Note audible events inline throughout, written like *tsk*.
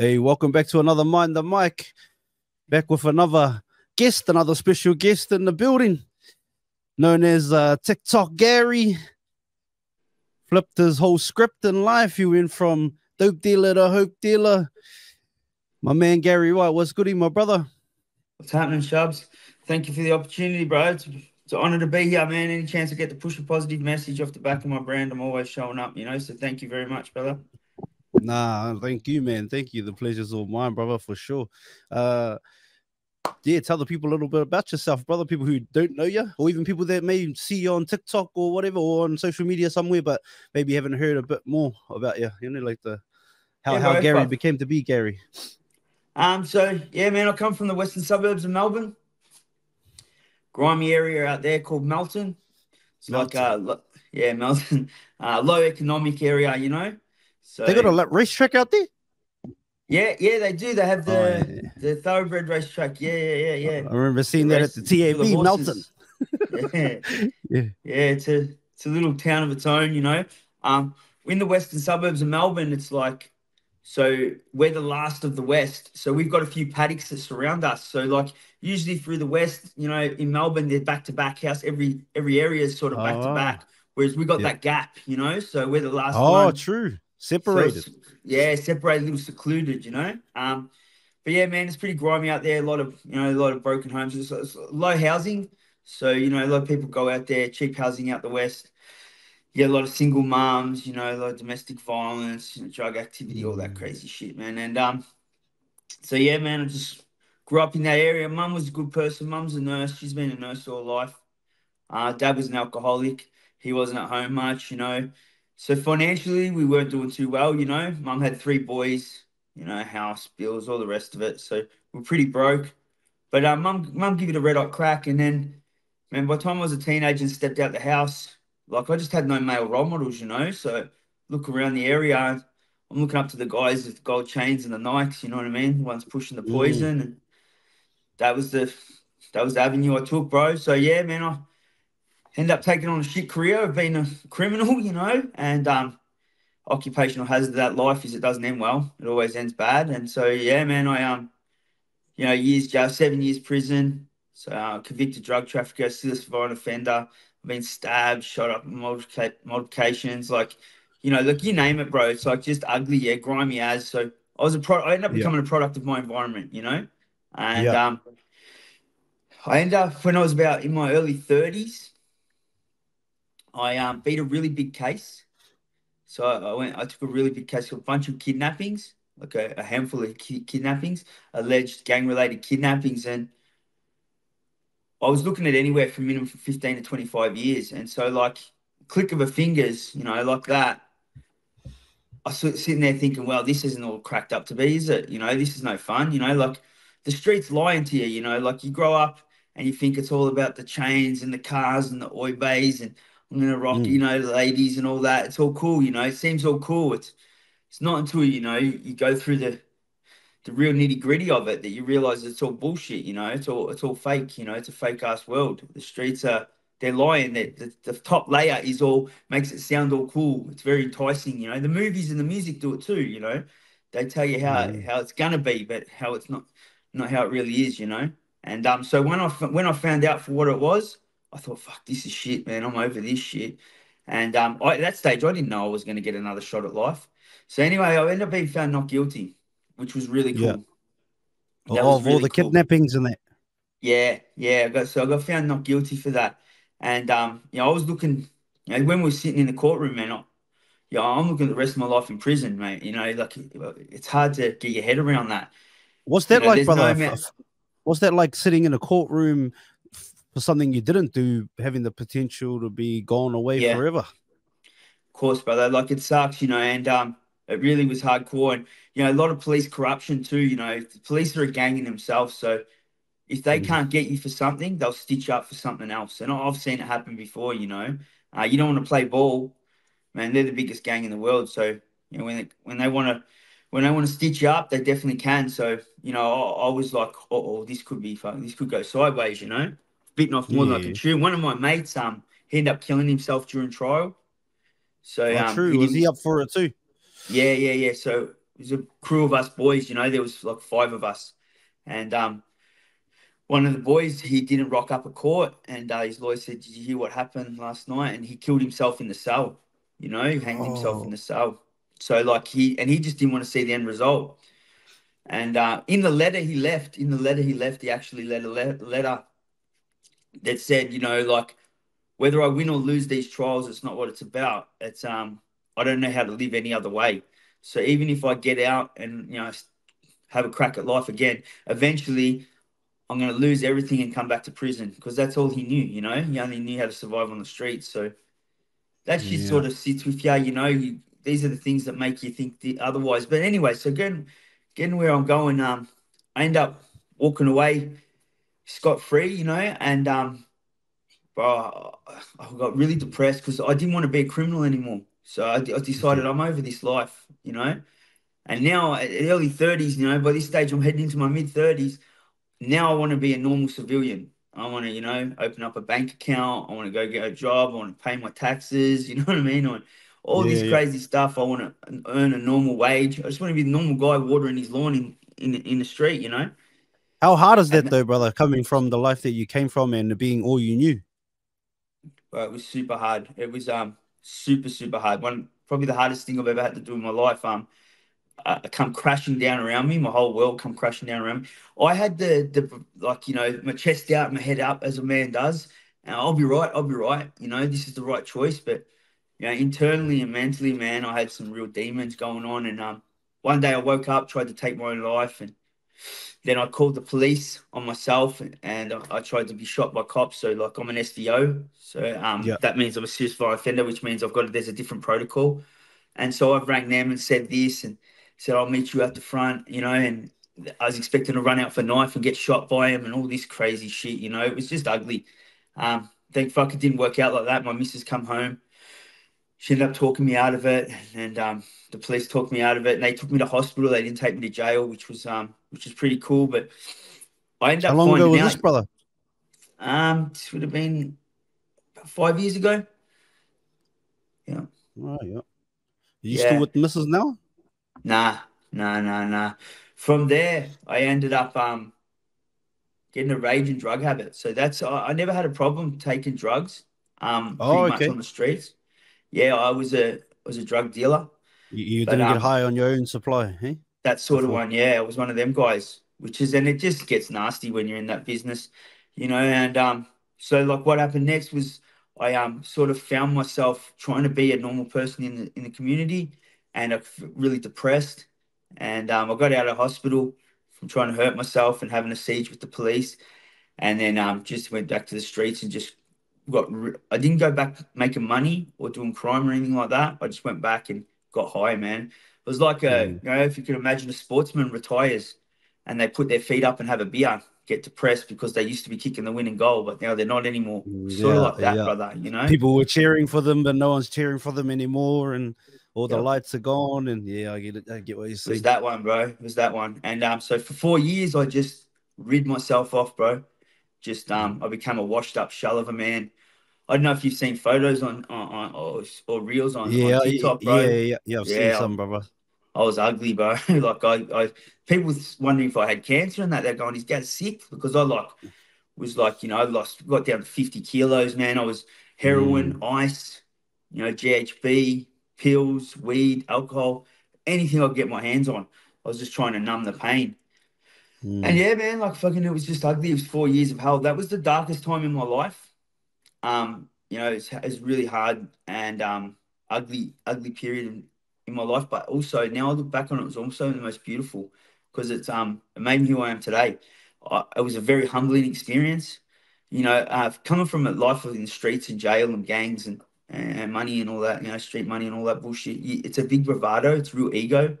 Hey, welcome back to another Mind the Mic. Back with another guest, another special guest in the building, known as uh, TikTok Garry. Flipped his whole script in life. He went from dope dealer to hope dealer. My man Garry Wright, what's goody, my brother? What's happening, Shubz? Thank you for the opportunity, bro. It's, it's an honor to be here, man. Any chance I get to push a positive message off the back of my brand, I'm always showing up, you know. So thank you very much, brother. Nah, thank you, man. Thank you. The pleasure's all mine, brother, for sure. Uh yeah, tell the people a little bit about yourself, brother. People who don't know you, or even people that may see you on TikTok or whatever, or on social media somewhere, but maybe haven't heard a bit more about you. You know, like the how, Yeah, how bro, Garry became to be Garry. Um, so yeah, man, I come from the western suburbs of Melbourne. Grimy area out there called Melton. It's like uh yeah, Melton. *laughs* Uh low economic area, you know. So They got a racetrack out there. yeah, yeah, they do. They have the Oh, yeah. the thoroughbred racetrack. Yeah, yeah, yeah, yeah. I remember seeing that at the for the TAB Melton. *laughs* yeah. Yeah. Yeah, it's a it's a little town of its own, you know. Um, in the western suburbs of Melbourne, it's like so we're the last of the west. So we've got a few paddocks that surround us. So like usually through the west, you know, in Melbourne, they're back to back house. Every every area is sort of back to Oh. back. Whereas we got Yeah. that gap, you know. So we're the last Oh, one. true. So Separated. it's- yeah, separated, a little secluded, you know. Um, but yeah, man, it's pretty grimy out there. A lot of you know, a lot of broken homes. It's, it's low housing, so you know, a lot of people go out there. Cheap housing out the west. Yeah, a lot of single moms. You know, a lot of domestic violence, you know, drug activity, all that Mm. crazy shit, man. And um, so yeah, man, I just grew up in that area. Mum was a good person. Mum's a nurse. She's been a nurse all her life. Uh, dad was an alcoholic. He wasn't at home much, you know. So financially, we weren't doing too well, you know. Mum had three boys, you know, house bills, all the rest of it. So we're pretty broke. But uh, mum, mum gave it a red hot crack, and then, man, by the time I was a teenager and stepped out the house, like I just had no male role models, you know. So look around the area, I'm looking up to the guys with gold chains and the Nikes, you know what I mean? The ones pushing the Mm. poison, and that was the that was the avenue I took, bro. So yeah, man, I ended up taking on a shit career of being a criminal, you know, and um, occupational hazard of that life is it doesn't end well. It always ends bad. And so yeah, man, I um, you know, years jail, seven years prison. So uh, convicted drug trafficker, still a violent offender. I've been stabbed, shot up multiplications, like you know, look, you name it, bro. It's like just ugly, yeah, grimy as. So I was a pro. I ended up Yeah. becoming a product of my environment, you know, and Yeah. um, I ended up when I was about in my early thirties. I um, beat a really big case. So I went. I took a really big case, a bunch of kidnappings, like a, a handful of ki- kidnappings, alleged gang-related kidnappings, and I was looking at anywhere from minimum from fifteen to twenty-five years. And so, like, click of a fingers, you know, like that. I was sitting there thinking, well, this isn't all cracked up to be, is it? You know, this is no fun. You know, like the streets lying to you. You know, like you grow up and you think it's all about the chains and the cars and the oi bays and I'm gonna rock, Mm. you know, the ladies and all that. It's all cool, you know. It seems all cool. It's it's not until you know you go through the the real nitty gritty of it that you realize it's all bullshit. You know, it's all it's all fake. You know, it's a fake ass world. The streets are they're lying. That the, the top layer is all makes it sound all cool. It's very enticing. You know, the movies and the music do it too. You know, they tell you how Mm. how it's gonna be, but how it's not not how it really is. You know, and um, so when I when I found out for what it was. I thought, fuck, this is shit, man. I'm over this shit. And um, I, at that stage, I didn't know I was going to get another shot at life. So anyway, I ended up being found not guilty, which was really cool. Yeah. That was of all really the cool. kidnappings and that. Yeah, yeah. I got so I got found not guilty for that. And um, you know, I was looking, you know, when we were sitting in the courtroom, man, I, yeah, I'm looking at the rest of my life in prison, mate. You know, like it's hard to get your head around that. What's You that know, like, there's no brother? What's that like sitting in a courtroom for something you didn't do, having the potential to be gone away Yeah. forever? Of course, brother. Like it sucks, you know, and um, it really was hardcore. And you know, a lot of police corruption too. You know, the police are a gang in themselves. So if they Mm. can't get you for something, they'll stitch you up for something else. And I've seen it happen before. You know, uh, you don't want to play ball, man. They're the biggest gang in the world. So you know, when they, when they want to when they want to stitch you up, they definitely can. So you know, I, I was like, oh, this could be fun. This could go sideways. You know, bitten off more than I Yeah. could chew. One of my mates, um, he ended up killing himself during trial. So Oh, um, true. he Was he up for it too? yeah, yeah, yeah. So it was a crew of us boys. You know, there was like five of us, and um, one of the boys he didn't rock up at court, and uh, his lawyer said, "Did you hear what happened last night?" And he killed himself in the cell. You know, he hanged oh. himself in the cell. So like he and he just didn't want to see the end result. And uh, in the letter he left, in the letter he left, he actually let a le- letter that said, you know, like whether I win or lose these trials, it's not what it's about. It's um, I don't know how to live any other way. So even if I get out and you know have a crack at life again, eventually I'm going to lose everything and come back to prison because that's all he knew. You know, he only knew how to survive on the streets. So that shit yeah. sort of sits with you. You know, you, these are the things that make you think the otherwise. But anyway, so getting getting where I'm going, um, I end up walking away scot free. You know, and um, bro, I got really depressed because I didn't want to be a criminal anymore. So I, I decided I'm over this life, you know. And now at early 30s, you know, by this stage I'm heading into my mid 30s. Now I want to be a normal civilian. I want to, you know, open up a bank account. I want to go get a job. I want to pay my taxes. *laughs* You know what I mean? I all yeah, this yeah. crazy stuff. I want to earn a normal wage. I just want to be the normal guy watering his lawn in in, in the street. You know. How hard is that though, brother? Coming from the life that you came from and being all you knew. Well, it was super hard. It was um super super hard. One probably the hardest thing I've ever had to do in my life. Um, uh, come crashing down around me. My whole world come crashing down around me. I had the the like you know my chest out, my head up as a man does. And I'll be right. I'll be right. You know this is the right choice. But you know internally and mentally, man, I had some real demons going on. And um, one day I woke up, tried to take my own life, and then I called the police on myself and I tried to be shot by cops. So like I'm an SVO. So um, yeah. that means I'm a serious violent offender, which means I've got there's a different protocol. And so I've rang them and said this and said I'll meet you at the front, you know, and I was expecting to run out for knife and get shot by him and all this crazy shit, you know. It was just ugly. Um, thank fuck it didn't work out like that. My missus come home she ended up talking me out of it, and um, the police talked me out of it, and they took me to hospital. They didn't take me to jail, which was um, which was pretty cool. But I ended How up. How long ago was out, this, brother? Um, this would have been five years ago. Yeah. Oh yeah. Are you yeah. still with the missus now? Nah, nah, nah, nah. From there, I ended up um getting a raging drug habit. So that's I, I never had a problem taking drugs. Um, oh, pretty okay. much on the streets yeah, I was a was a drug dealer. You, you but, didn't um, get high on your own supply, hey? That sort Before. of one, yeah. I was one of them guys, which is and it just gets nasty when you're in that business, you know. And um, so like what happened next was I um sort of found myself trying to be a normal person in the in the community, and I really depressed. And um, I got out of hospital from trying to hurt myself and having a siege with the police, and then um just went back to the streets and just got I didn't go back making money or doing crime or anything like that. I just went back and got high, man. It was like a mm. you know if you could imagine a sportsman retires and they put their feet up and have a beer, get depressed because they used to be kicking the winning goal, but now they're not anymore. Yeah, sort of like that, yeah. brother. You know, people were cheering for them, but no one's cheering for them anymore, and all the yep. lights are gone. And yeah, I get it. I get what you're saying. It was that one, bro. It was that one. And um, so for four years, I just rid myself off, bro. Just um, I became a washed up shell of a man. I don't know if you've seen photos on on, on or, or reels on, yeah, on TikTok, bro. Yeah, yeah, yeah. I've yeah, seen some, brother. I was ugly, bro. *laughs* like I, I, people wondering if I had cancer and that. They're going, "He's getting sick," because I like was like, you know, I lost, got down to fifty kilos, man. I was heroin, mm. ice, you know, GHB, pills, weed, alcohol, anything I could get my hands on. I was just trying to numb the pain. Mm. And yeah, man, like fucking, it was just ugly. It was four years of hell. That was the darkest time in my life um, you know, it's, it's really hard and um, ugly, ugly period in, in my life. But also now I look back on it, it was also the most beautiful because it's um it made me who I am today. I, it was a very humbling experience. You know, uh, coming from a life in the streets and jail and gangs and, and money and all that, you know, street money and all that bullshit. It's a big bravado. It's real ego.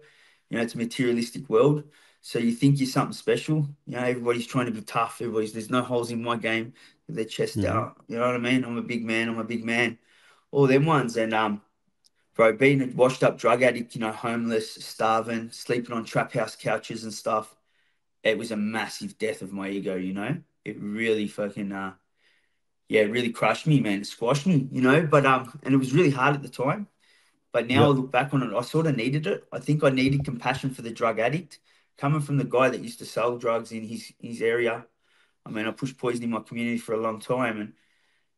You know, it's a materialistic world. So you think you're something special. You know, everybody's trying to be tough. Everybody's there's no holes in my game their chest mm-hmm. out. You know what I mean? I'm a big man. I'm a big man. All them ones. And um, bro, being a washed up drug addict, you know, homeless, starving, sleeping on trap house couches and stuff. It was a massive death of my ego. You know, it really fucking uh, yeah, it really crushed me, man. It squashed me. You know, but um, and it was really hard at the time. But now I look back on it, I sort of needed it. I think I needed compassion for the drug addict. Coming from the guy that used to sell drugs in his his area. I mean, I pushed poison in my community for a long time and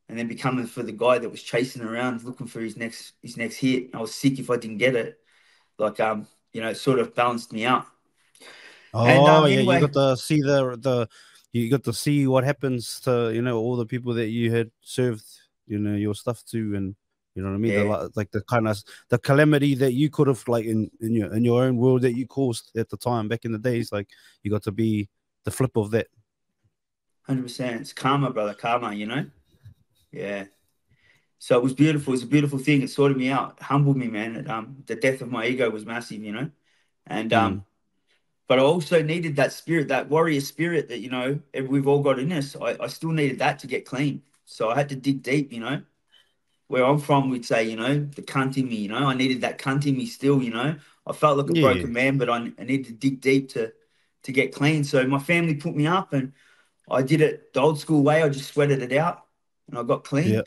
and then becoming for the guy that was chasing around looking for his next his next hit. I was sick if I didn't get it. Like um, you know, it sort of balanced me out. Oh And, um, yeah, anyway- you got to see the the you got to see what happens to you know all the people that you had served you know your stuff to and you know what I mean Yeah. li- like the kind of the calamity that you could have like in in your in your own world that you caused at the time back in the days like you got to be the flip of that Hundred percent. It's karma, brother. Karma, you know. Yeah. So it was beautiful. It was a beautiful thing. It sorted me out, humbled me, man. It, um, the death of my ego was massive, you know. And um, but I also needed that spirit, that warrior spirit that you know we've all got in us. I, I still needed that to get clean. So I had to dig deep, you know. Where I'm from, we'd say, you know, the cunt in me, you know. I needed that cunt in me still, you know. I felt like a Yeah. broken man, but I, I needed to dig deep to to get clean. So my family put me up and I did it the old school way. I just sweated it out and I got clean. Yeah.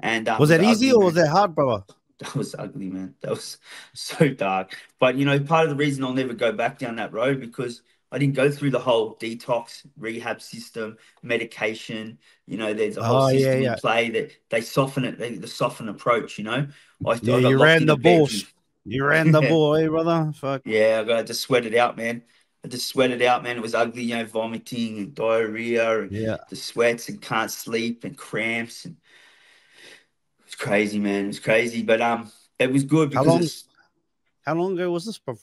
And um, was that easy ugly, or was man. that hard brother *laughs* That was ugly, man. That was *laughs* so dark. But you know, part of the reason I'll never go back down that road because I didn't go through the whole detox rehab system, medication. You know, there's a whole Oh, system yeah. in play that they soften it, they, the soften approach. You know, I, I Yeah, got you ran the a bed bush. with- you *laughs* ran the Yeah. ball eh brother fuck yeah, I got to sweat it out, man. I just sweat it out, man. It was ugly, you know, vomiting and diarrhea and yeah the sweats and can't sleep and cramps and it's crazy, man. It was crazy, but um, it was good Because How long- how long ago was this bro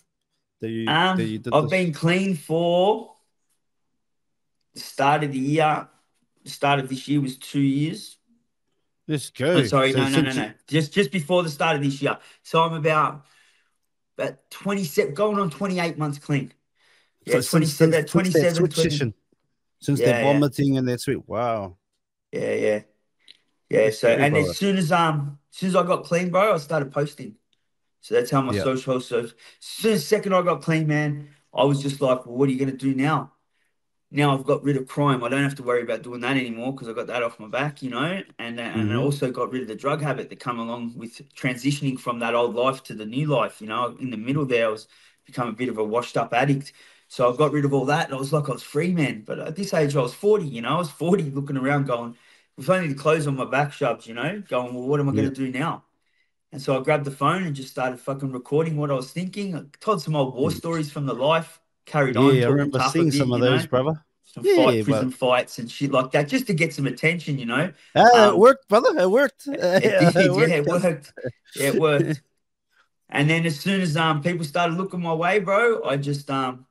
that you um, that you I've this? been clean for the start of the year. The start of this year was two years. let's Oh, sorry, So no, no, no, since you- no. Just just before the start of this year. So I'm about about 27, going on 28 months clean. Yeah, so since, 27, since, since 27, that 20 session since Yeah, that yeah. vomiting and that sweet wow Yeah, yeah. Yeah, so and as soon as um as soon as I got clean, bro, I started posting. So that's how my Yeah. social so as soon as second I got clean, man, I was just like, well, what are you gonna do now? Now I've got rid of crime. I don't have to worry about doing that anymore because I got that off my back, you know. And uh, and I Mhm. also got rid of the drug habit that come along with transitioning from that old life to the new life. You know, in the middle there, I was become a bit of a washed up addict. So I got rid of all that, and I was like, I was free, man. But at this age, I was forty. You know, I was forty, looking around, going, with only the clothes on my back shoved, you know, going, well, what am I Yeah. going to do now? And so I grabbed the phone and just started fucking recording what I was thinking. I told some old war Mm. stories from the life, carried on. yeah I remember seeing some of you know, those brother Some Yeah, fight, but- prison fights and shit like that, just to get some attention, you know. It Um, worked, brother. It worked. *laughs* *laughs* It did, yeah, it worked. Yeah, it worked. And then as soon as um people started looking my way, bro, I just um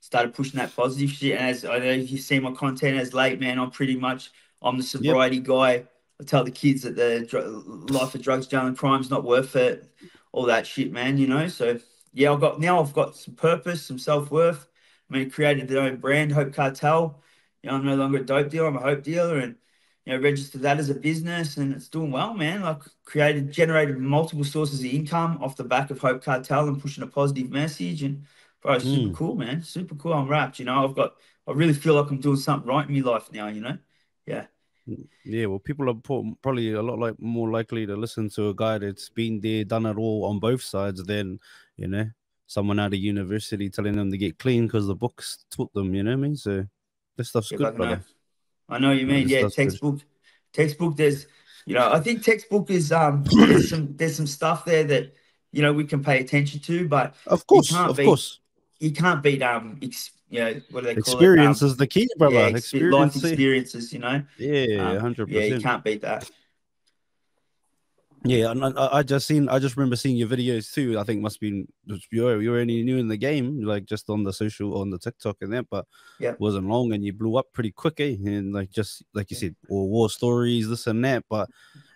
started pushing that positive shit. And as I know if you see my content as late, man, I'm pretty much I'm the sobriety guy. I tell the kids that the dr- life of drugs, jail, and crime's not worth it. All that shit, man. You know. So yeah, I've got now. I've got some purpose, some self worth. I mean, created their own brand, Hope Cartel. You know, I'm no longer a dope dealer. I'm a hope dealer, and you know, registered that as a business, and it's doing well, man. Like created, generated multiple sources of income off the back of Hope Cartel and pushing a positive message. And bro, it's super Mm. cool, man. Super cool. I'm wrapped. You know, I've got. I really feel like I'm doing something right in my life now. You know. Yeah. Yeah, well, people are probably a lot like more likely to listen to a guy that's been there, done it all on both sides than you know someone out of university telling them to get clean because the books taught them. You know what I mean? So this stuff's Yeah, good, but I know. brother. I know what you mean. this Yeah, stuff's good. textbook. Textbook. There's, you know, I think textbook is um. *coughs* there's some there's some stuff there that you know we can pay attention to, but Of course, of beat course. you can't beat um. Ex, you know what do they call Experience it? Um, is the key, brother. yeah, expe- life experiences. You know. Yeah, Um, hundred Yeah, you can't beat that. Yeah, and I, I just seen, I just remember seeing your videos too. I think must be you're you're only new in the game, like just on the social, on the TikTok and that, but Yeah. wasn't long, and you blew up pretty quick, eh? And like just like you said, war, war stories, this and that, but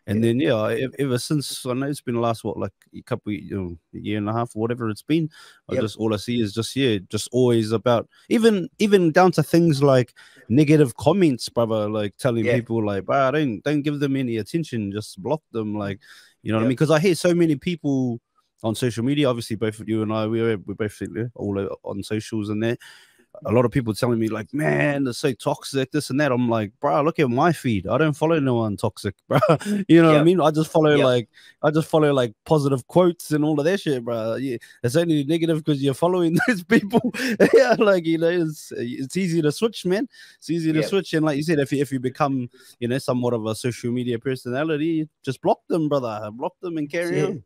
and Yeah. then yeah, ever since I know it's been the last what like a couple, you know, a year and a half, whatever it's been. I just all I see is just yeah, just always about even even down to things like negative comments, brother, like telling Yeah. people like, "Bah, don't don't give them any attention, just block them." Like, you know what I mean? Because I hear so many people on social media. Obviously, both of you and I, we're we're both uh, all on socials and that. A lot of people telling me like, man, they're so toxic, this and that. I'm like, bro, look at my feed. I don't follow no one toxic, *laughs* bro. you know yep. what I mean? I just follow yep. like, I just follow like positive quotes and all of that shit, bro. Yeah, it's only negative because you're following *laughs* those people. yeah, like you know, it's it's easy to switch, man. It's easy to yep. switch, and like you said, if you if you become, you know, somewhat of a social media personality, just block them, brother. Block them and carry on.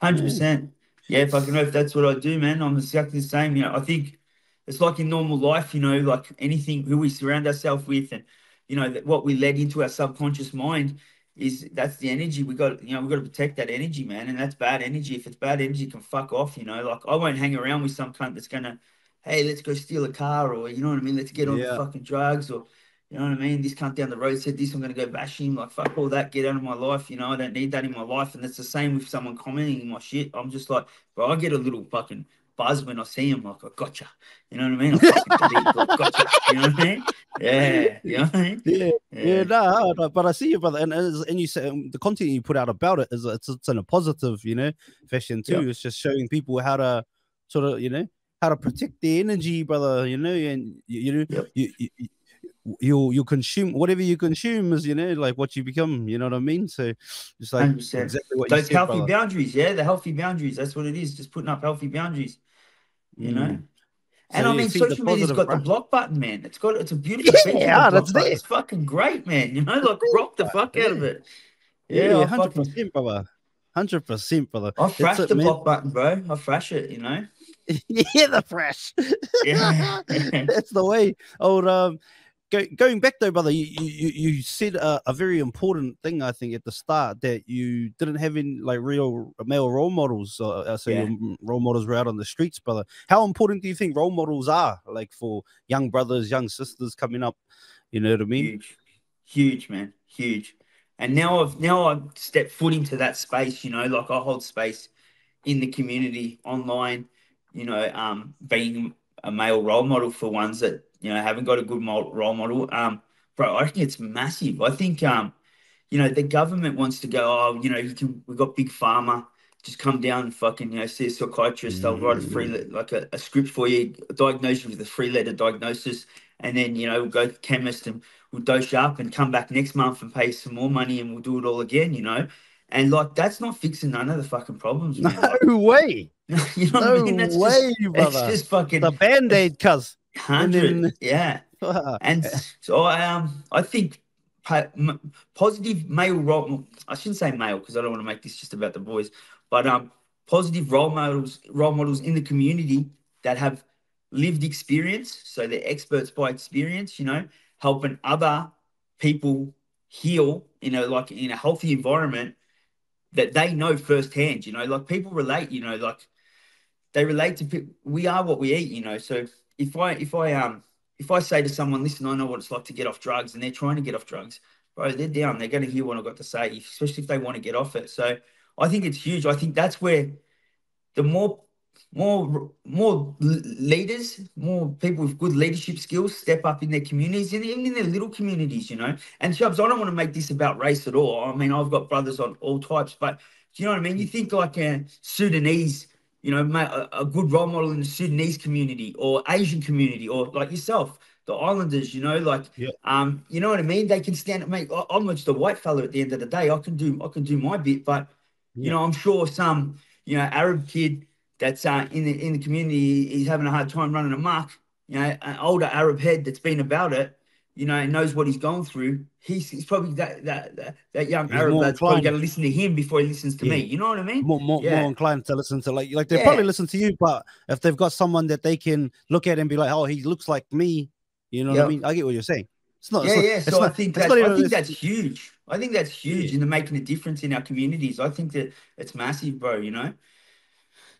Hundred percent. Yeah, if I can know if that's what I do, man, I'm exactly the same. You know, I think it's like in normal life, you know, like anything who we surround ourselves with and, you know, what we let into our subconscious mind is that's the energy we got, you know, we got to protect that energy, man. And that's bad energy. If it's bad energy, can fuck off, you know, like I won't hang around with some cunt that's going to, hey, let's go steal a car or, you know what I mean? Let's get on yeah. fucking drugs or, you know what I mean? This cunt down the road said this, I'm going to go bash him. Like, fuck all that, get out of my life. You know, I don't need that in my life. And it's the same with someone commenting my shit. I'm just like, bro, I get a little fucking buzz when I see him. Like, I gotcha. You know what I mean? like, gotcha. You know what I mean? Yeah. You know what I mean? Yeah. Yeah. yeah no, no, but I see you, brother. And and you say um, the content you put out about it is it's, it's in a positive, you know, fashion too. Yep. It's just showing people how to sort of, you know, how to protect their energy, brother. You know, and you, you know, yep. you, you you you consume whatever you consume is you know like what you become you know what i mean so just like 100%. exactly what those said, healthy brother. boundaries yeah the healthy boundaries that's what it is just putting up healthy boundaries you mm. know and so I mean, social media's got the block button, man. It's got it's a beautiful yeah, yeah that's there. It's fucking great, man. You know, like rock the fuck out of it. Yeah, hundred yeah, percent, brother. Hundred percent, brother. I fresh the man. block button, bro. I fresh it, you know. *laughs* yeah, the fresh. Yeah, *laughs* that's the way. Old um, go, going back though, brother, you you, you said a, a, very important thing. I think at the start that you didn't have any like real male role models. Uh, uh so yeah. your role models were out on the streets, brother. How important do you think role models are, like for young brothers, young sisters coming up? You know what I mean? Huge, huge, man, huge. And now I've now I've stepped foot into that space. You know, like I hold space in the community online. You know, um, being a male role model for ones that you know, haven't got a good role model. Um, bro, I think it's massive. I think, um, you know, the government wants to go, oh, you know, you can, we've got big pharma, just come down and fucking, you know, see a psychiatrist. They'll write a free, mm. like a, a, script for you, diagnose you with a three letter diagnosis. And then, you know, we'll go to chemist and we'll dose you up and come back next month and pay some more money and we'll do it all again, you know? And like, that's not fixing none of the fucking problems. Man. *laughs* No way. *laughs* you know no I mean? That's way, just, brother. It's just fucking the band aid, cuz. Hundred, then... yeah. *laughs* and so I, um, I think positive male role. I shouldn't say male because I don't want to make this just about the boys, but um, positive role models, role models in the community that have lived experience. So they're experts by experience. You know, helping other people heal. You know, like in a healthy environment that they know firsthand. You know, like people relate. You know, like they relate to people. We are what we eat. You know, so if I if I um if I say to someone, listen, I know what it's like to get off drugs, and they're trying to get off drugs, bro, they're down. They're going to hear what I've got to say, especially if they want to get off it. So I think it's huge. I think that's where the more more more leaders, more people with good leadership skills step up in their communities and even in their little communities, you know. And Shubz, I don't want to make this about race at all. I mean, I've got brothers on all types, but do you know what I mean? You think like a Sudanese you know, a, a good role model in the Sudanese community or Asian community or like yourself, the Islanders, you know, like, yeah. um, you know what I mean? They can stand, mate. I'm just a white fella at the end of the day. I can do, I can do my bit, but yeah. you know, I'm sure some, you know, Arab kid that's uh, in the in the community, he's having a hard time running a mark. You know, an older Arab head that's been about it you know, knows what he's going through, he's, he's probably that that that, that young he's Arab that's probably going to listen to him before he listens to yeah. me. You know what I mean? More more, yeah. more inclined to listen to like like they yeah. probably listen to you, but if they've got someone that they can look at and be like, oh, he looks like me. You know yep. what I mean? I get what you're saying. It's not. Yeah, yeah. So not, I think that, I think that's huge. I think that's huge in the making a difference in our communities. I think that it's massive, bro. You know.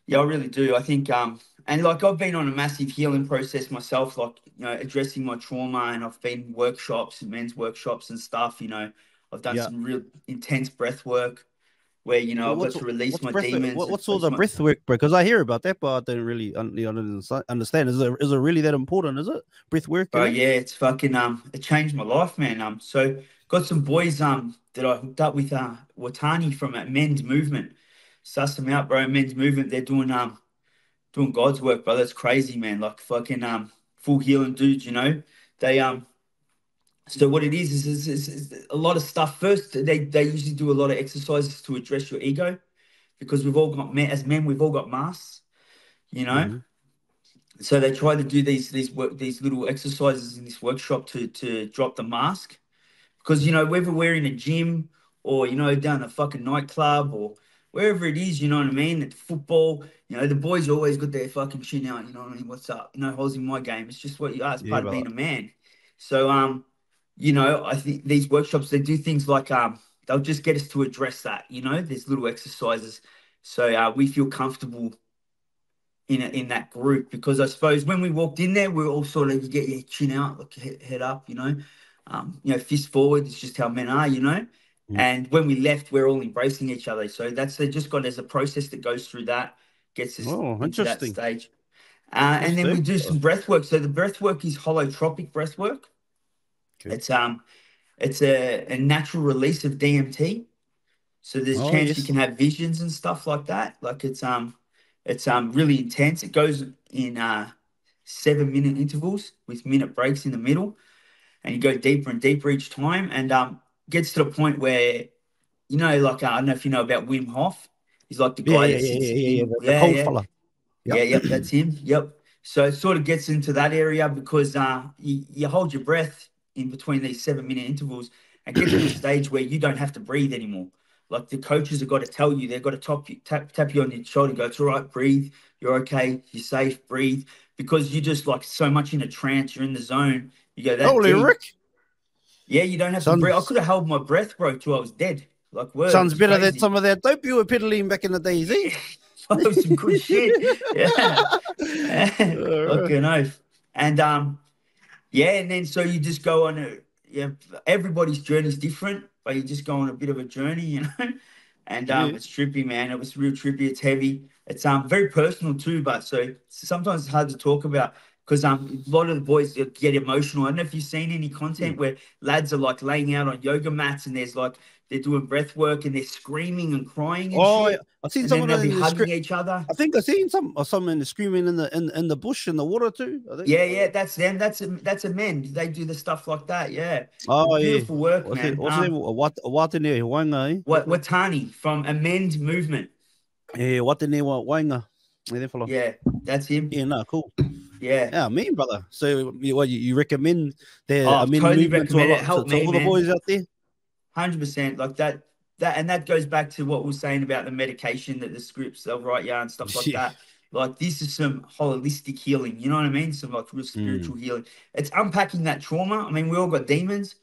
Yeah, I really do. I think um and like I've been on a massive healing process myself, like you know, addressing my trauma, and I've been workshops, men's workshops and stuff. You know, I've done yeah. some real intense breath work where you know well, I've got to release my demons. What, what's all the my... breath work? bro? Because I hear about that, but I don't really understand. Is it is it really that important? Is it breath work? Oh yeah, it's fucking um, it changed my life, man. Um, so got some boys um that I hooked up with uh Watani from a men's movement. Sussed them out, bro. Men's movement. They're doing um doing God's work, bro. That's crazy, man. Like fucking um full healing dudes. You know, they um. So what it is is, is, is, is a lot of stuff. First, they they usually do a lot of exercises to address your ego, because we've all got men as men. We've all got masks. You know. Mhm. So they try to do these these work these little exercises in this workshop to to drop the mask, because you know whether we're in a gym or you know down a fucking nightclub or wherever it is, you know what I mean. At football, you know the boys always got their fucking chin out. You know what I mean? What's up? You know, holes in my game. It's just what you are. It's Yeah, part of being a man. So um, you know, I think these workshops they do things like um they'll just get us to address that. You know, there's little exercises so uh, we feel comfortable in a, in that group because I suppose when we walked in there, we are all sort of you get your chin out, look head, head up, you know, um, you know, fist forward. It's just how men are, you know. Mm. And when we left, we're all embracing each other. So that's they just got as a process that goes through that, gets us Oh, into that stage. Uh, and then we do some breath work. So the breath work is holotropic breath work. Okay. It's um, it's a, a natural release of DMT. So there's Oh, chance yes. you can have visions and stuff like that. Like it's um, it's um really intense. It goes in uh seven minute intervals with minute breaks in the middle, and you go deeper and deeper each time, and um gets to the point where, you know, like uh, I don't know if you know about Wim Hof. He's like the Yeah, guy yeah, yeah, yeah, yeah, yeah. the cold fella. Yep. yeah, yep, that's him. Yep. So it sort of gets into that area because uh, you, you hold your breath in between these seven minute intervals and get to the *clears throat* stage where you don't have to breathe anymore. Like the coaches have got to tell you, they've got to top you, tap, tap you on your shoulder, go, it's all right, breathe, you're okay, you're safe, breathe. Because you're just like so much in a trance, you're in the zone. You go, that Holy deep. Rick. Yeah, you don't have to breathe. I could have held my breath, bro, till I was dead. Like, word, Sounds better than some of that dope you were peddling back in the days, eh? *laughs* some good shit. *laughs* Yeah. Fucking oath. And um, yeah, and then so you just go on a yeah, everybody's journey's different, but you just go on a bit of a journey, you *laughs* know. And um, Yeah. it's trippy, man. It was real trippy. It's heavy. It's um very personal too, but so sometimes it's hard to talk about because um a lot of the boys get emotional. I don't know if you've seen any content where lads are like laying out on yoga mats and there's like they're doing breath work and they're screaming and crying and Oh, shit. I've seen And some then of they'll be in the hugging screen. each other. I think I've seen some or some in screaming in the in, in the bush in the water too. I think. Yeah, yeah, that's them. That's a that's a men. They do the stuff like that. Yeah, Oh yeah. beautiful work, What's man. Um. What? What in there? Wanga, eh? Wat- Watani from Amend Movement. Yeah. What in there? Wanga. Yeah. Yeah, that's him. Yeah, no, cool. Yeah, Yeah, me, brother. So, you, what you, you recommend the Oh, I mean, totally movement to, recommend it. Help to, to me, all the boys out there? hundred percent. Like that. That and that goes back to what we are saying about the medication that the scripts they'll write you and stuff like Yeah. that. Like this is some holistic healing. You know what I mean? Some like real spiritual healing. It's unpacking that trauma. I mean, we all got demons,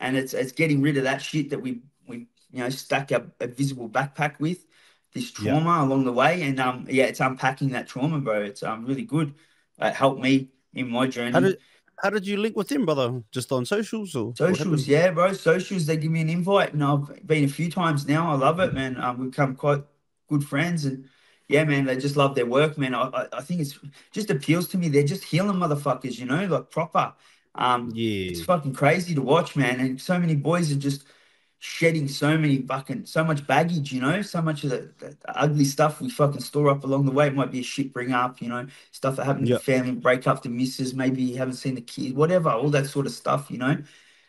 and it's it's getting rid of that shit that we we you know stack a, a visible backpack with. This Yeah. trauma along the way, and um yeah, it's unpacking that trauma, bro. It's um really good. It helped me in my journey. How did how did you link with him, brother? Just on socials or? Socials, yeah, bro. Socials, they give me an invite, and I've been a few times now. I love it, man. Um, we've become quite good friends, and yeah, man, they just love their work, man. I, I, I think it's just appeals to me. They're just healing motherfuckers, you know, like proper. Um, Yeah. it's fucking crazy to watch, man. And so many boys are just shedding so many fucking so much baggage, you know, so much of the, the, the ugly stuff we fucking store up along the way. It might be a shit bring up, you know, stuff that happened Yep. to family, break up to misses, maybe you haven't seen the kid, whatever, all that sort of stuff, you know,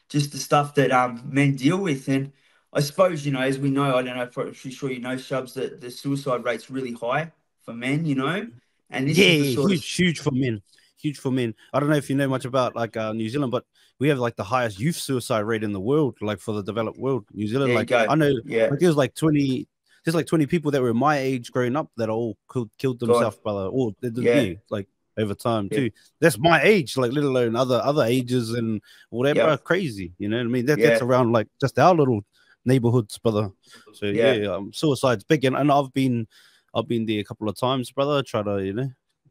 just the stuff that um men deal with. And I suppose, you know, as we know, I don't know if I'm sure you know, Shubz, that the suicide rate's really high for men, you know. And this Yeah, is yeah, huge, of huge for men. Huge for men. I don't know if you know much about like uh, New Zealand, but we have like the highest youth suicide rate in the world, like for the developed world. New Zealand, like go. I know yeah. like there's like 20 there's like 20 people that were my age growing up that all killed, killed themselves brother or they did Yeah. yeah. like over time Yeah. too that's my age like let alone other other ages and whatever crazy you know what i mean that, Yeah. that's around like just our little neighborhoods brother so Yeah. yeah, um, suicide's big and, and i've been i've been there a couple of times brother try to you know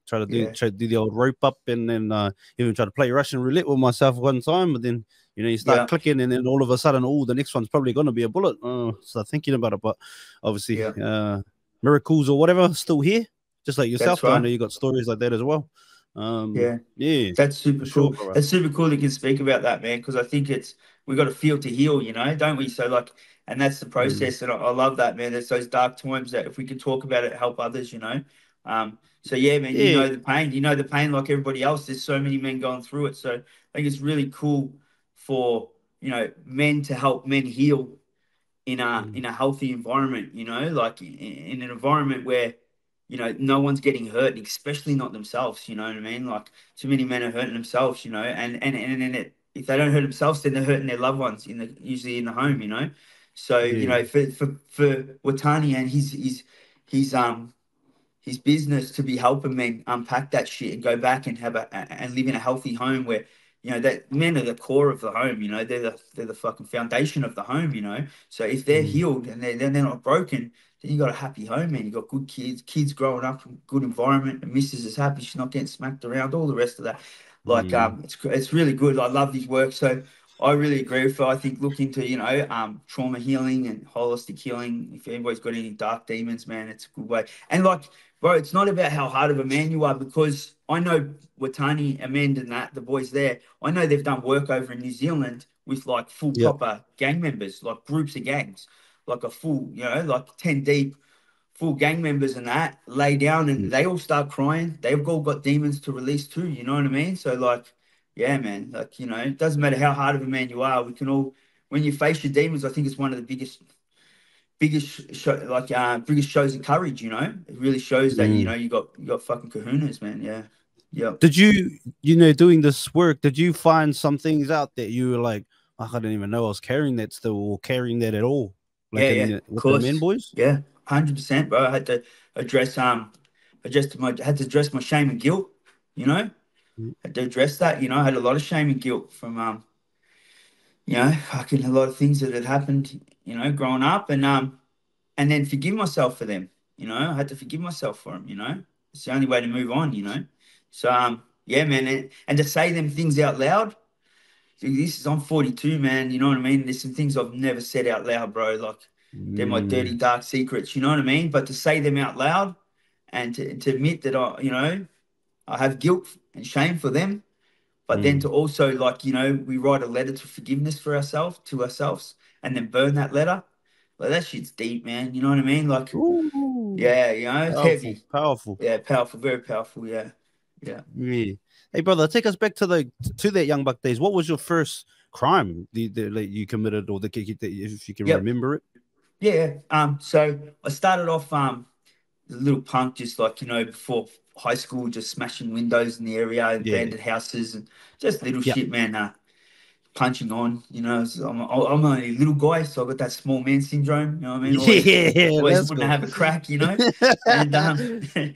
try to do Yeah. try to do the old rope up and then uh even try to play russian roulette with myself one time but then you know, you start Yeah. clicking, and then all of a sudden, oh, the next one's probably going to be a bullet. Oh, start thinking about it, but obviously, Yeah. uh, miracles or whatever still here, just like yourself. I know you got stories like that as well. Um, Yeah. yeah, That's super sure, cool. That's super cool that you can speak about that, man, because I think it's we got to feel to heal, you know, don't we? So like, and that's the Mm. process, and I, I love that, man. There's those dark times that if we can talk about it, help others, you know. Um, so yeah, man, Yeah. you know the pain. You know the pain like everybody else. There's so many men going through it. So I think it's really cool for you know men to help men heal in a Mm. in a healthy environment. You know, like in, in an environment where you know no one's getting hurt, especially not themselves. You know what I mean? Like too many men are hurting themselves. You know, and and and, and it, if they don't hurt themselves, then they're hurting their loved ones in the usually in the home. You know, so you know for for for Watani and his his his um his business to be helping men unpack that shit and go back and have a and live in a healthy home where you know that men are the core of the home you know they're the they're the fucking foundation of the home you know so if they're Mm. healed and they're, they're not broken then you got a happy home man you got good kids kids growing up in good environment the missus is happy she's not getting smacked around all the rest of that like Mm. um it's it's really good i love his work so I really agree with her. I think look into, you know, um, trauma healing and holistic healing. If anybody's got any dark demons, man, it's a good way. And like, bro, it's not about how hard of a man you are because I know Watani, Amanda, and that the boys there. I know they've done work over in New Zealand with like full Yep. proper gang members, like groups of gangs, like a full, you know, like ten deep, full gang members and that lay down and Mm. they all start crying. They've all got demons to release too. You know what I mean? So like, yeah, man, like you know, it doesn't matter how hard of a man you are. We can all, when you face your demons, I think it's one of the biggest biggest show, like uh, biggest shows of courage. You know, it really shows that you Mm. know you got you got fucking kahunas, man. Yeah, yeah. Did you, you know, doing this work, did you find some things out that you were like, "Oh, I didn't even know I was carrying that still or carrying that at all? Like Yeah, in yeah, with the men boys? Yeah, hundred percent, bro. I had to address um, address my had to address my shame and guilt. You know, Mm. had to address that. You know, I had a lot of shame and guilt from um, you know, fucking a lot of things that had happened. You know, growing up, and um, and then forgive myself for them. You know, I had to forgive myself for them. You know, it's the only way to move on. You know, so um, yeah, man, and, and to say them things out loud. Dude, This is I'm 42, man. You know what I mean. There's some things I've never said out loud, bro. Like they're my Mm. dirty, dark secrets. You know what I mean? But to say them out loud and to, to admit that I, you know, I have guilt and shame for them, but then Mm. to also like, you know, we write a letter to forgiveness for ourselves, to ourselves, and then burn that letter. Like that shit's deep, man. You know what I mean? Like, Ooh, yeah, you know, it's powerful, heavy. powerful. Yeah, powerful, very powerful. Yeah, yeah. Yeah. Hey, brother, take us back to the to that young buck days. What was your first crime the, the, that you committed, or the if you can Yep. remember it? Yeah. Um. So I started off um, little punk, just like you know, before high school, just smashing windows in the area, Yeah. abandoned houses, and just little Yep. shit, man. Uh, punching on, you know. So I'm, I'm only a little guy, so I got that small man syndrome. You know what I mean? *laughs* Always, yeah, always cool. to have a crack, you know. *laughs* And um, *laughs*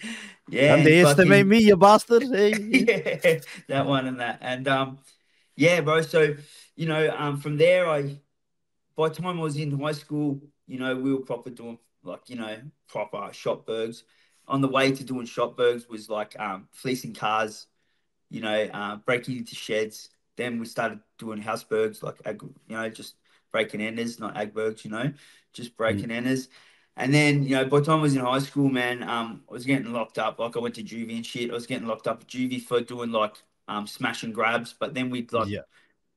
yeah, and Underestimate fucking- me, you bastard. Hey. yeah, that one and that. And um, yeah, bro. So you know, um, from there, I by the time I was in high school, you know, we were proper doing like you know proper shop shopbergs. On the way to doing shop shopbergs was like um, fleecing cars, you know, uh, breaking into sheds. Then we started doing house housebergs, like ag- you know, just breaking enters, not ag agbergs, you know, just breaking enters. And then, you know, by the time I was in high school, man, um, I was getting locked up. Like I went to juvie and shit. I was getting locked up at juvie for doing like um smash and grabs. But then we'd like yeah.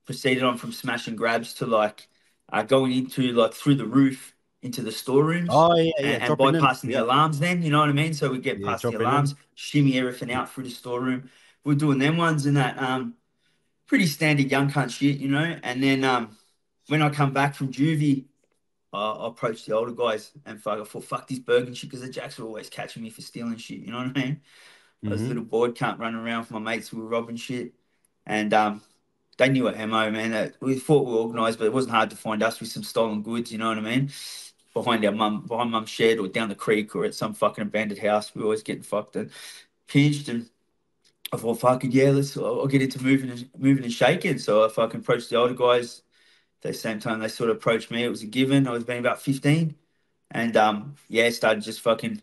proceeded on from smash and grabs to like uh, going into like through the roof into the storerooms Oh yeah, yeah. and, and in. bypassing the Yeah. alarms then, you know what I mean? So we get Yeah, past the dropping in. alarms, shimmy everything out through the storeroom. We're doing them ones and that um pretty standard young cunt shit, you know. And then um when I come back from juvie, I I approached the older guys and fuck, I thought, fuck this Bergen shit because the Jacks were always catching me for stealing shit, you know what I mean? I was a Mhm. little bored cunt running around with my mates who were robbing shit. And um, they knew at MO, man. That we thought we were organised, but it wasn't hard to find us with some stolen goods, you know what I mean? Behind our mum, behind mum's shed or down the creek or at some fucking abandoned house. We were always getting fucked and pinched. And I thought, fucking yeah, let's, I'll get into moving and moving and shaking. So I fucking approached the older guys. At the same time, they sort of approached me. It was a given. I was being about 15. And um, yeah, started just fucking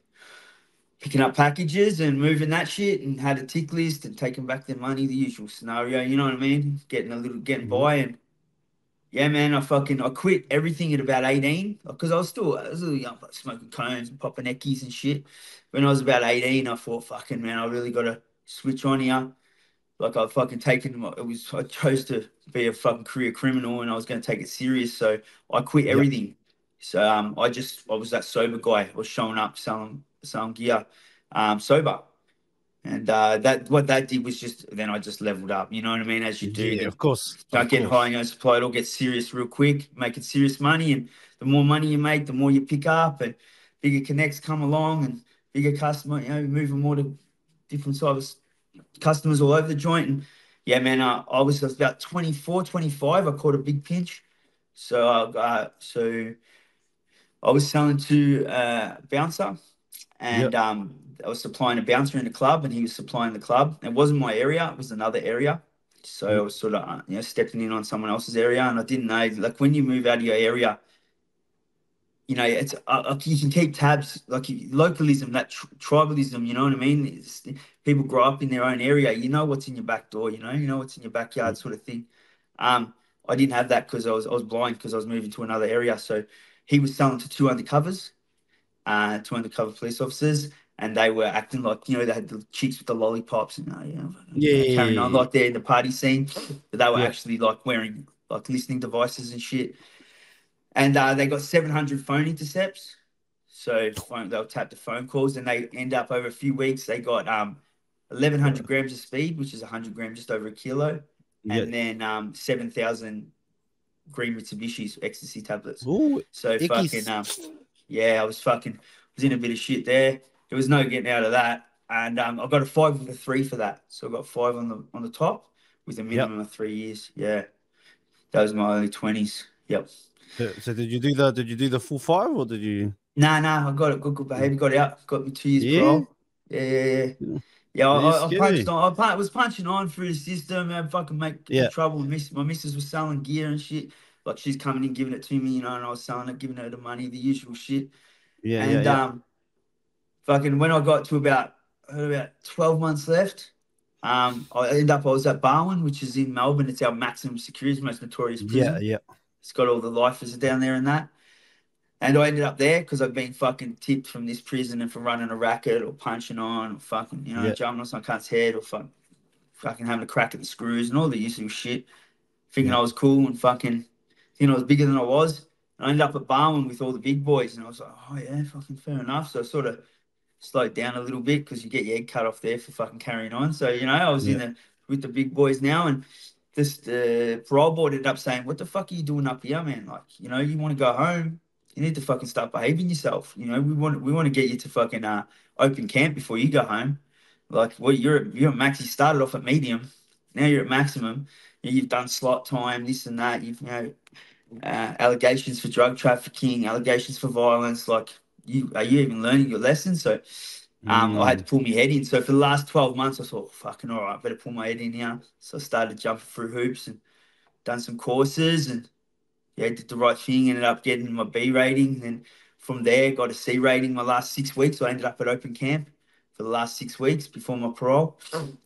picking up packages and moving that shit and had a tick list and taking back their money, the usual scenario, you know what I mean? Getting a little getting Mhm. by and yeah, man, I fucking I quit everything at about 18 because I was still I was young, like, smoking cones and popping eckies and shit. When I was about 18, I thought, fucking man, I really gotta switch on here. Like I fucking taken my- it was I chose to be a fucking career criminal and I was gonna take it serious. So I quit Yep. everything. So um I just I was that sober guy. I was showing up selling selling gear. um, sober. And uh, that what that did was just then I just leveled up. You know what I mean? As you do, Yeah, of course. Start of getting course. high on your supply, it all gets serious real quick, making serious money. And the more money you make, the more you pick up and bigger connects come along and bigger customer, you know, moving more to different sizes customers all over the joint. And yeah, man, uh, I was about 24, 25. I caught a big pinch. So, I uh, so I was selling to uh, Bouncer and um, I was supplying a bouncer in the club and he was supplying the club. It wasn't my area, it was another area. So I was sort of, uh, you know, stepping in on someone else's area, and I didn't know. Like when you move out of your area, you know, it's uh, you can keep tabs. Like localism, that tr- tribalism. You know what I mean? It's, people grow up in their own area. You know what's in your back door. You know, you know what's in your backyard, sort of thing. Um, I didn't have that because I was I was blind because I was moving to another area. So he was selling to two undercovers, uh, two undercover police officers, and they were acting like you know they had the chicks with the lollipops and uh, you know, Yeah, yeah, carrying yeah, on yeah. like they're in the party scene, but they were Yeah. actually like wearing like listening devices and shit. And uh, they got 700 phone intercepts. So phone, they'll tap the phone calls, and they end up over a few weeks. They got um, 1,100 grams of speed, which is 100 grams, just over a kilo, and then um, 7,000 green Mitsubishi's ecstasy tablets. Ooh, So fucking um, yeah, I was fucking was in a bit of shit there. There was no getting out of that, and um, I got a five with a three for that. So I got five on the on the top with a minimum of three years. Yeah, that was my early twenties. Yep. So, so did you do the did you do the full five or did you? Nah, nah, I got it. Good, good behavior. Got out. Got me two years Yeah? parole. Yeah, yeah, yeah. Yeah. I, I punched on. I was punching on through the system. I fucking make Yeah. trouble. Miss, my missus was selling gear and shit. Like she's coming in, giving it to me, you know, and I was selling it, giving her the money, the usual shit. Yeah, and yeah, yeah. um, fucking when I got to about about twelve months left, um, I ended up I was at Barwon, which is in Melbourne. It's our maximum security, most notorious prison. yeah, yeah. It's got all the lifers down there and that. And I ended up there because I've been fucking tipped from this prison and from running a racket or punching on or fucking, you know, Yeah. jumping on some cunt's head or fuck, fucking having a crack at the screws and all the usual shit. Thinking Yeah. I was cool and fucking, you know, I was bigger than I was. And I ended up at Barwon with all the big boys and I was like, oh yeah, fucking fair enough. So I sort of slowed down a little bit because you get your head cut off there for fucking carrying on. So, you know, I was in the with the big boys now and this the parole board ended up saying, What the fuck are you doing up here, man? Like, you know, you want to go home, you need to fucking start behaving yourself. You know, we want we want to get you to fucking uh open camp before you go home. Like, well, you're you're max. You started off at medium, now you're at maximum. You've done slot time, this and that. You've you know uh, allegations for drug trafficking, allegations for violence. Like, you are you even learning your lessons? So, um, I had to pull my head in. So for the last twelve months, I thought, fucking all right, better pull my head in here. So I started jumping through hoops and done some courses and yeah, did the right thing. Ended up getting my B rating, and from there got a C rating my last six weeks. So I ended up at open camp for the last six weeks before my parole,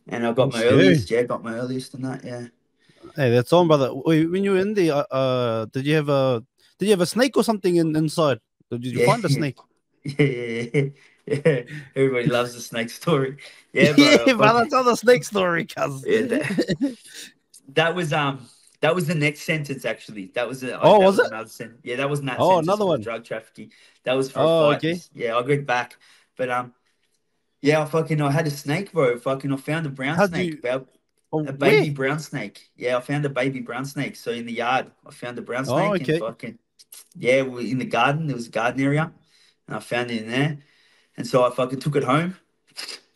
and I got my earliest. Yeah, got my earliest and that. Yeah. Hey, that's on, brother. When you were in there, uh, uh, did you have a did you have a snake or something in, inside? Did you Yeah. find a snake? *laughs* Yeah, yeah, yeah. *laughs* Everybody loves the snake story. *laughs* Yeah, bro. Yeah, brother, fucking- tell the snake story, cuz. Yeah, that- that was um that was the next sentence actually. That was a, Oh, that was it? another sentence. Yeah, that wasn't that Oh, another one. drug trafficking. That was for Oh, a fight. okay. Yeah, I'll go back. But um yeah, I fucking I had a snake, bro. Fucking I found a brown How'd snake. you- about Oh, a baby where? brown snake. Yeah, I found a baby brown snake. So in the yard, I found a brown snake Oh, okay. and fucking yeah, we in the garden. There was a garden area, and I found it in there. And so I fucking took it home,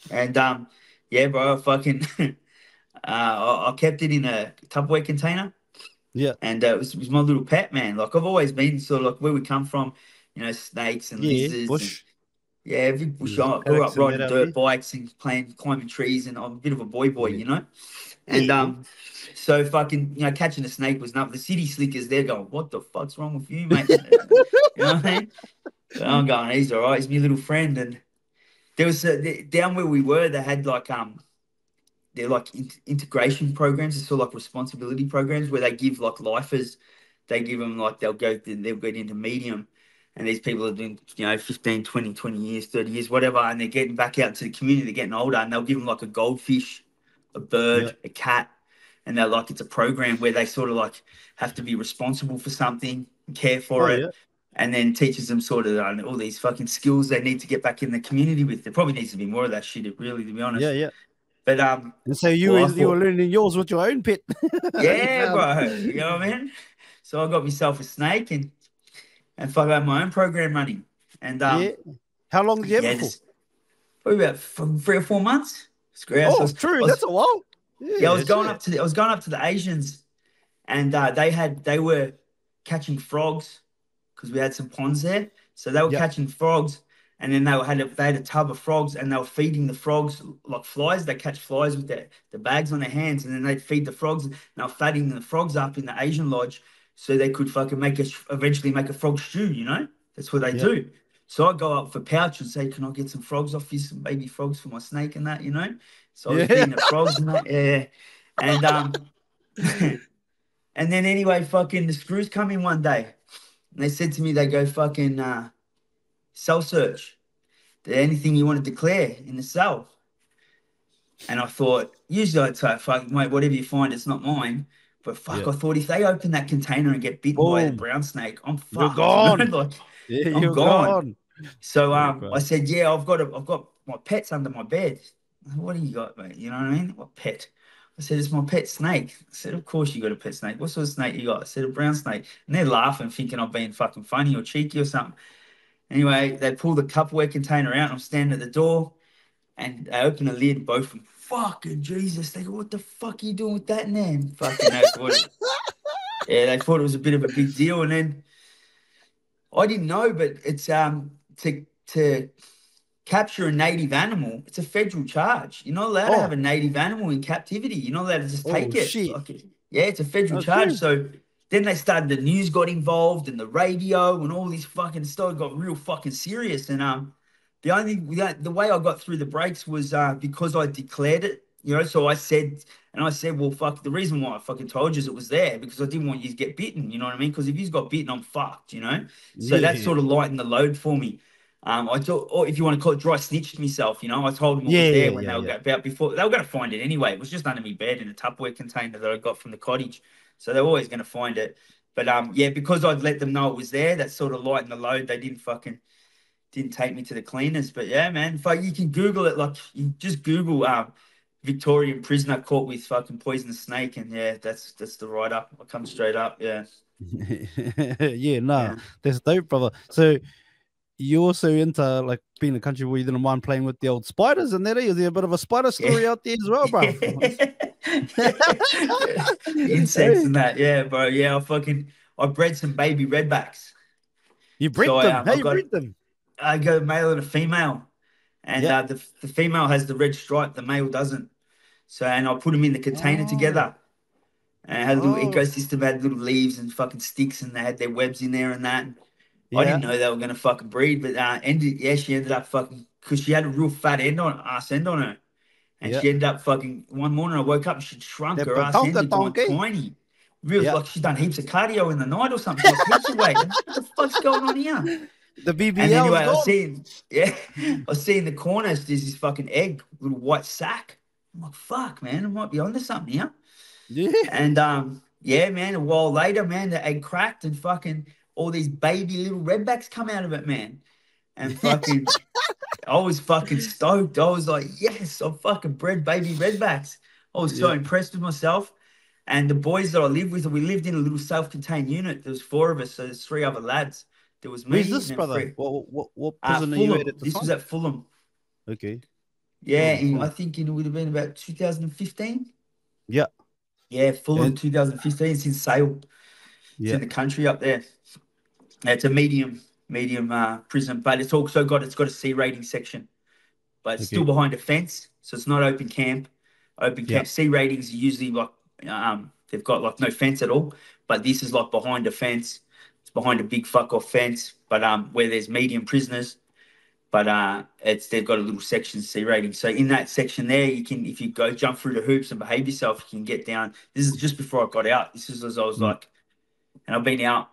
and um, yeah, bro, I fucking *laughs* uh, I, I kept it in a Tupperware container. Yeah. and uh, it, was, it was my little pet, man. Like I've always been sort of like where we come from, you know, snakes and Yeah, lizards. bush. And, yeah, big bush. Yeah, I grew up riding dirt bikes and playing climbing trees, and I'm a bit of a boy boy, Yeah. you know. And um, so fucking, you know, catching a snake was nothing. The city slickers, they're going, "What the fuck's wrong with you, mate?" *laughs* you know what I mean? But I'm going, "He's all right. He's my little friend." And there was a, the- down where we were, they had like um, they're like in- integration programs. It's sort of like responsibility programs where they give like lifers, they give them like they'll go they'll get into medium. And these people are doing, you know, 15, 20, 20 years, 30 years, whatever. And they're getting back out to the community. They're getting older and they'll give them like a goldfish, a bird, Yeah. a cat. And they're like, it's a program where they sort of like have to be responsible for something, care for Oh, it. yeah. and then teaches them sort of uh, all these fucking skills they need to get back in the community with. There probably needs to be more of that shit, really, to be honest. Yeah, yeah. But um, And so you Well, you were learning yours with your own pet. *laughs* yeah, You bro. You know what I mean? So I got myself a snake and and fuck had my own program running. And um, yeah. How long did you have yeah, it for? probably about three or four months. Great. Oh, was- true. was- That's a while. yeah, I was going up to the I was going up to the Asians, and uh, they had they were catching frogs because we had some ponds there. So they were Yep. catching frogs, and then they were, had a, they had a tub of frogs, and they were feeding the frogs like flies. They catch flies with their the bags on their hands, and then they'd feed the frogs. And they were fattening the frogs up in the Asian lodge, so they could fucking make a eventually make a frog stew. You know, that's what they Yep. do. So I go up for pouch and say, "Can I get some frogs off you? Some baby frogs for my snake and that." You know. So I was Yeah. the frogs and that, yeah. And um, *laughs* and then anyway, fucking the screws come in one day, and they said to me, they go fucking uh, cell search. Anything you want to declare in the cell? And I thought, usually I'd say, fuck, mate, whatever you find, it's not mine. But fuck, Yeah. I thought if they open that container and get bitten by a brown snake, I'm fucked. *laughs* You're gone. like, Yeah, I'm you're gone. gone. So *laughs* um. I said, yeah, I've got a, I've got my pets under my bed. What do you got, mate? You know what I mean? What pet? I said, it's my pet snake. I said, of course you got a pet snake. What sort of snake you got? I said, a brown snake. And they're laughing, thinking I'm being fucking funny or cheeky or something. Anyway, they pull the Tupperware container out. I'm standing at the door, and they open the lid. Both of them, fucking Jesus! They go, what the fuck are you doing with that in there? Fucking they thought *laughs* yeah, they thought it was a bit of a big deal, and then I didn't know, but it's um to to capture a native animal, it's a federal charge. You're not allowed to Oh. have a native animal in captivity. You're not allowed to just Oh, take it. shit. Like, yeah, it's a federal Oh, charge. So then they started the news got involved and the radio and all these fucking stuff got real fucking serious. And um the only the, way I got through the breaks was uh because I declared it. You know, so I said, and I said, well, fuck, the reason why I fucking told you it was there because I didn't want you to get bitten. You know what I mean? Because if you got bitten, I'm fucked. You know. So that sort of lightened the load for me. Um, I thought, or if you want to call it dry snitched myself, you know, I told them what Yeah, was there yeah, when yeah, they were yeah. about before they were going to find it anyway. It was just under my bed in a Tupperware container that I got from the cottage, so they're always going to find it. But um, yeah, because I'd let them know it was there, that sort of lightened the load. They didn't fucking didn't take me to the cleaners. But yeah, man, fuck, you can Google it. Like you just Google um, Victorian prisoner caught with fucking poisonous snake, and yeah, that's that's the write up. I come straight up. Yeah. *laughs* yeah, nah, Yeah. that's dope, brother. So you also into like being a country where you didn't mind playing with the old spiders and that is there a bit of a spider story out there as well, bro? *laughs* Insects and that, yeah, bro. Yeah, I fucking I bred some baby redbacks. You breed So I, them. um, How I you got- breed them? I go male and a female, and Yeah. uh, the the female has the red stripe, the male doesn't. So and I put them in the container Oh. together. And it had a little Oh. ecosystem, had little leaves and fucking sticks, and they had their webs in there and that. I didn't know they were gonna fucking breed, but uh, ended yeah, she ended up fucking because she had a real fat end on ass end on her, and Yeah. she ended up fucking. One morning I woke up and she'd shrunk That her ass end batonka had gone donkey. tiny. Real Yeah. like she's done heaps of cardio in the night or something. Like heaps of weight. What the fuck's going on here? The BBL And anyway, I was seeing, yeah, *laughs* I was seeing the corners. There's this fucking egg, little white sack. I'm like, fuck, man, I might be onto something here. Yeah. And um, yeah, man, a while later, man, the egg cracked and fucking all these baby little redbacks come out of it, man. And fucking, I was fucking stoked. I was like, yes, I fucking bred baby redbacks. I was so Yeah. impressed with myself. And the boys that I lived with, we lived in a little self-contained unit. There was four of us, so there's three other lads. There was me. Where's this, brother? three- What what what uh, prison are you at at the This time? was at Fulham. Okay. Yeah, I think it would have been about 2015. Yeah. Yeah, Fulham And- 2015. It's in Sale. It's Yeah. in the country up there. It's a medium, medium uh, prison, but it's also got it's got a C rating section, but it's still behind a fence, so it's not open camp. Open Yeah. camp C ratings are usually like um they've got like no fence at all, but this is like behind a fence. It's behind a big fuck off fence, but um where there's medium prisoners, but uh it's they've got a little section C rating. So in that section there, you can if you go jump through the hoops and behave yourself, you can get down. This is just before I got out. This is as I was Mm. like, and I've been out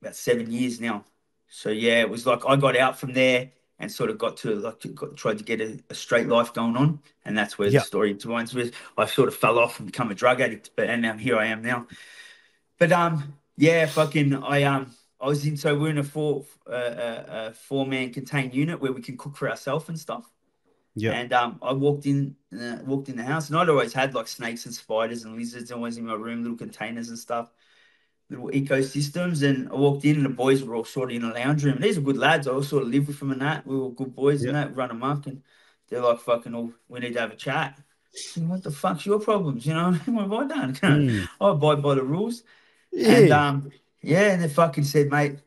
about seven years now. So yeah, it was like I got out from there and sort of got to like got, tried to get a, a straight life going on, and that's where Yeah. the story joins with. I sort of fell off and become a drug addict, but and now here I am now. But um, yeah, fucking, I um, I was in. So we're in a four uh, uh, uh, four man contained unit where we can cook for ourselves and stuff. Yeah. And um, I walked in, uh, walked in the house, and I'd always had like snakes and spiders and lizards always in my room, little containers and stuff, little ecosystems. And I walked in, and the boys were all sort of in a lounge room. And these are good lads. I all sort of lived with them and that. We were good boys and Yeah. that, run amok. And they're like, fucking, all, we need to have a chat. What the fuck's your problems? You know, *laughs* what have I done? Mm. *laughs* I abide by the rules. Yeah. And um, yeah, and they fucking said, mate,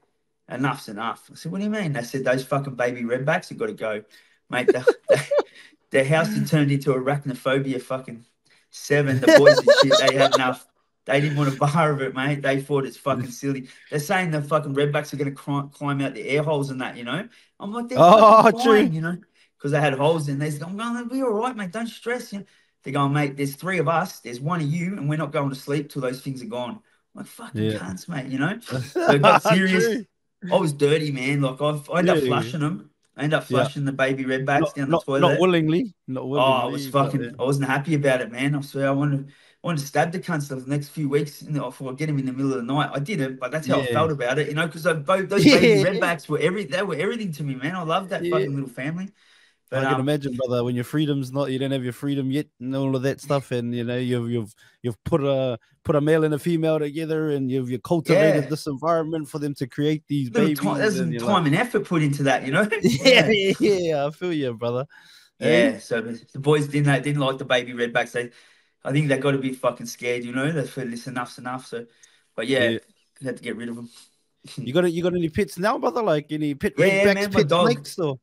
enough's enough. I said, what do you mean? They said, those fucking baby redbacks have got to go. Mate, the, *laughs* the, their house had turned into arachnophobia fucking seven. The boys and shit, they had enough. They didn't want a bar of it, mate. They thought it's fucking *laughs* silly. They're saying the fucking redbacks are going to climb, climb out the air holes and that, you know? I'm like, they're Oh, fine, true. you know? Because they had holes in. They said, I'm going to be all right, mate. Don't stress. You know? They're going, mate, there's three of us. There's one of you, and we're not going to sleep till those things are gone. I'm like, fucking Yeah. cunts, mate, you know? *laughs* it got serious. I was dirty, man. Like I, I ended up Yeah. flushing them. I ended up Yeah. flushing the baby redbacks Not, down the not, toilet. not willingly. Not willingly. oh. I was fucking. I wasn't happy about it, man. I swear, I wanted, I wanted to stab the cunts for the next few weeks. Before I get him in the middle of the night. I did it, but that's how I felt about it. You know, because both those baby Yeah. redbacks were every. They were everything to me, man. I loved that Yeah. fucking little family. But I can um, imagine, brother, when your freedom's not, you don't have your freedom yet, and all of that stuff, and you know you've you've you've put a put a male and a female together, and you've you cultivated Yeah. this environment for them to create these little babies. time, there's some and time like, and effort put into that, you know. *laughs* yeah, yeah, yeah, I feel you, brother. Hey? Yeah, so the the boys didn't they didn't like the baby redbacks. They, I think they got to be fucking scared, you know. They feel this enough's enough. So, but yeah, Yeah. had to get rid of them. You got you got any pets now, brother? Like any pet Yeah, yeah, redbacks, man, my dog. snakes, or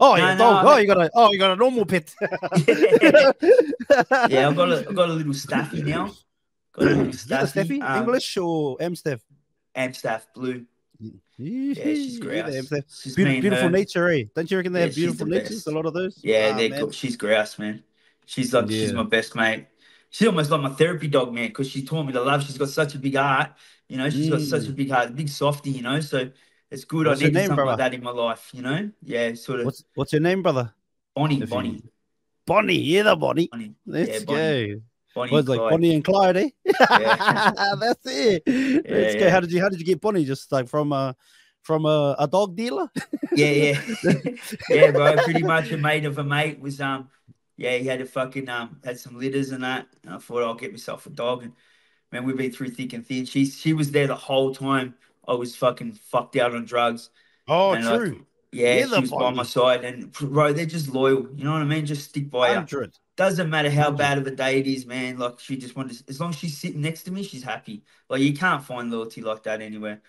oh, No, yeah, no, dog. Oh, you got a oh, you got a normal pit. *laughs* *laughs* yeah, I've got a I've got a little staffy now. Got a little *clears throat* Is that staffy, um, English or Amstaff? Amstaff blue. Yeah, she's yeah, grouse. Amstaff. It's Beautiful, her. nature, eh? Don't you reckon they Yeah, have beautiful the natures? A lot of those. Yeah, Ah, they're good. She's grouse, man. She's like she's my best mate. She's almost like my therapy dog, man, because she taught me to love. She's got such a big heart, you know. She's got such a big heart, big softy, you know. So it's good. Mm. What's I needed name, something like that in my life, you know. Yeah, sort of What's what's your name, brother? Bonnie, if you- Bonnie, Bonnie. Yeah, the Bonnie. Bonnie, Let's Bonnie. go. Bonnie. Was like Clyde. Bonnie and Clyde, eh? Yeah. *laughs* That's it. Let's go. How did you how did you get Bonnie? Just like from a from a, a dog dealer? Yeah, yeah, *laughs* *laughs* yeah, bro. Pretty much a mate of a mate was um, yeah, he had a fucking um, had some litters and that. And I thought I'll get myself a dog. And man, we've been through thick and thin. She she was there the whole time. I was fucking fucked out on drugs. Oh, And, like, true. Yeah, Yeah, she the was by my side, and bro, they're just loyal. You know what I mean? Just stick by you. Hundred. Doesn't matter how bad of a day it is, man. Like she just wanted, as long as she's sitting next to me, she's happy. Like you can't find loyalty like that anywhere.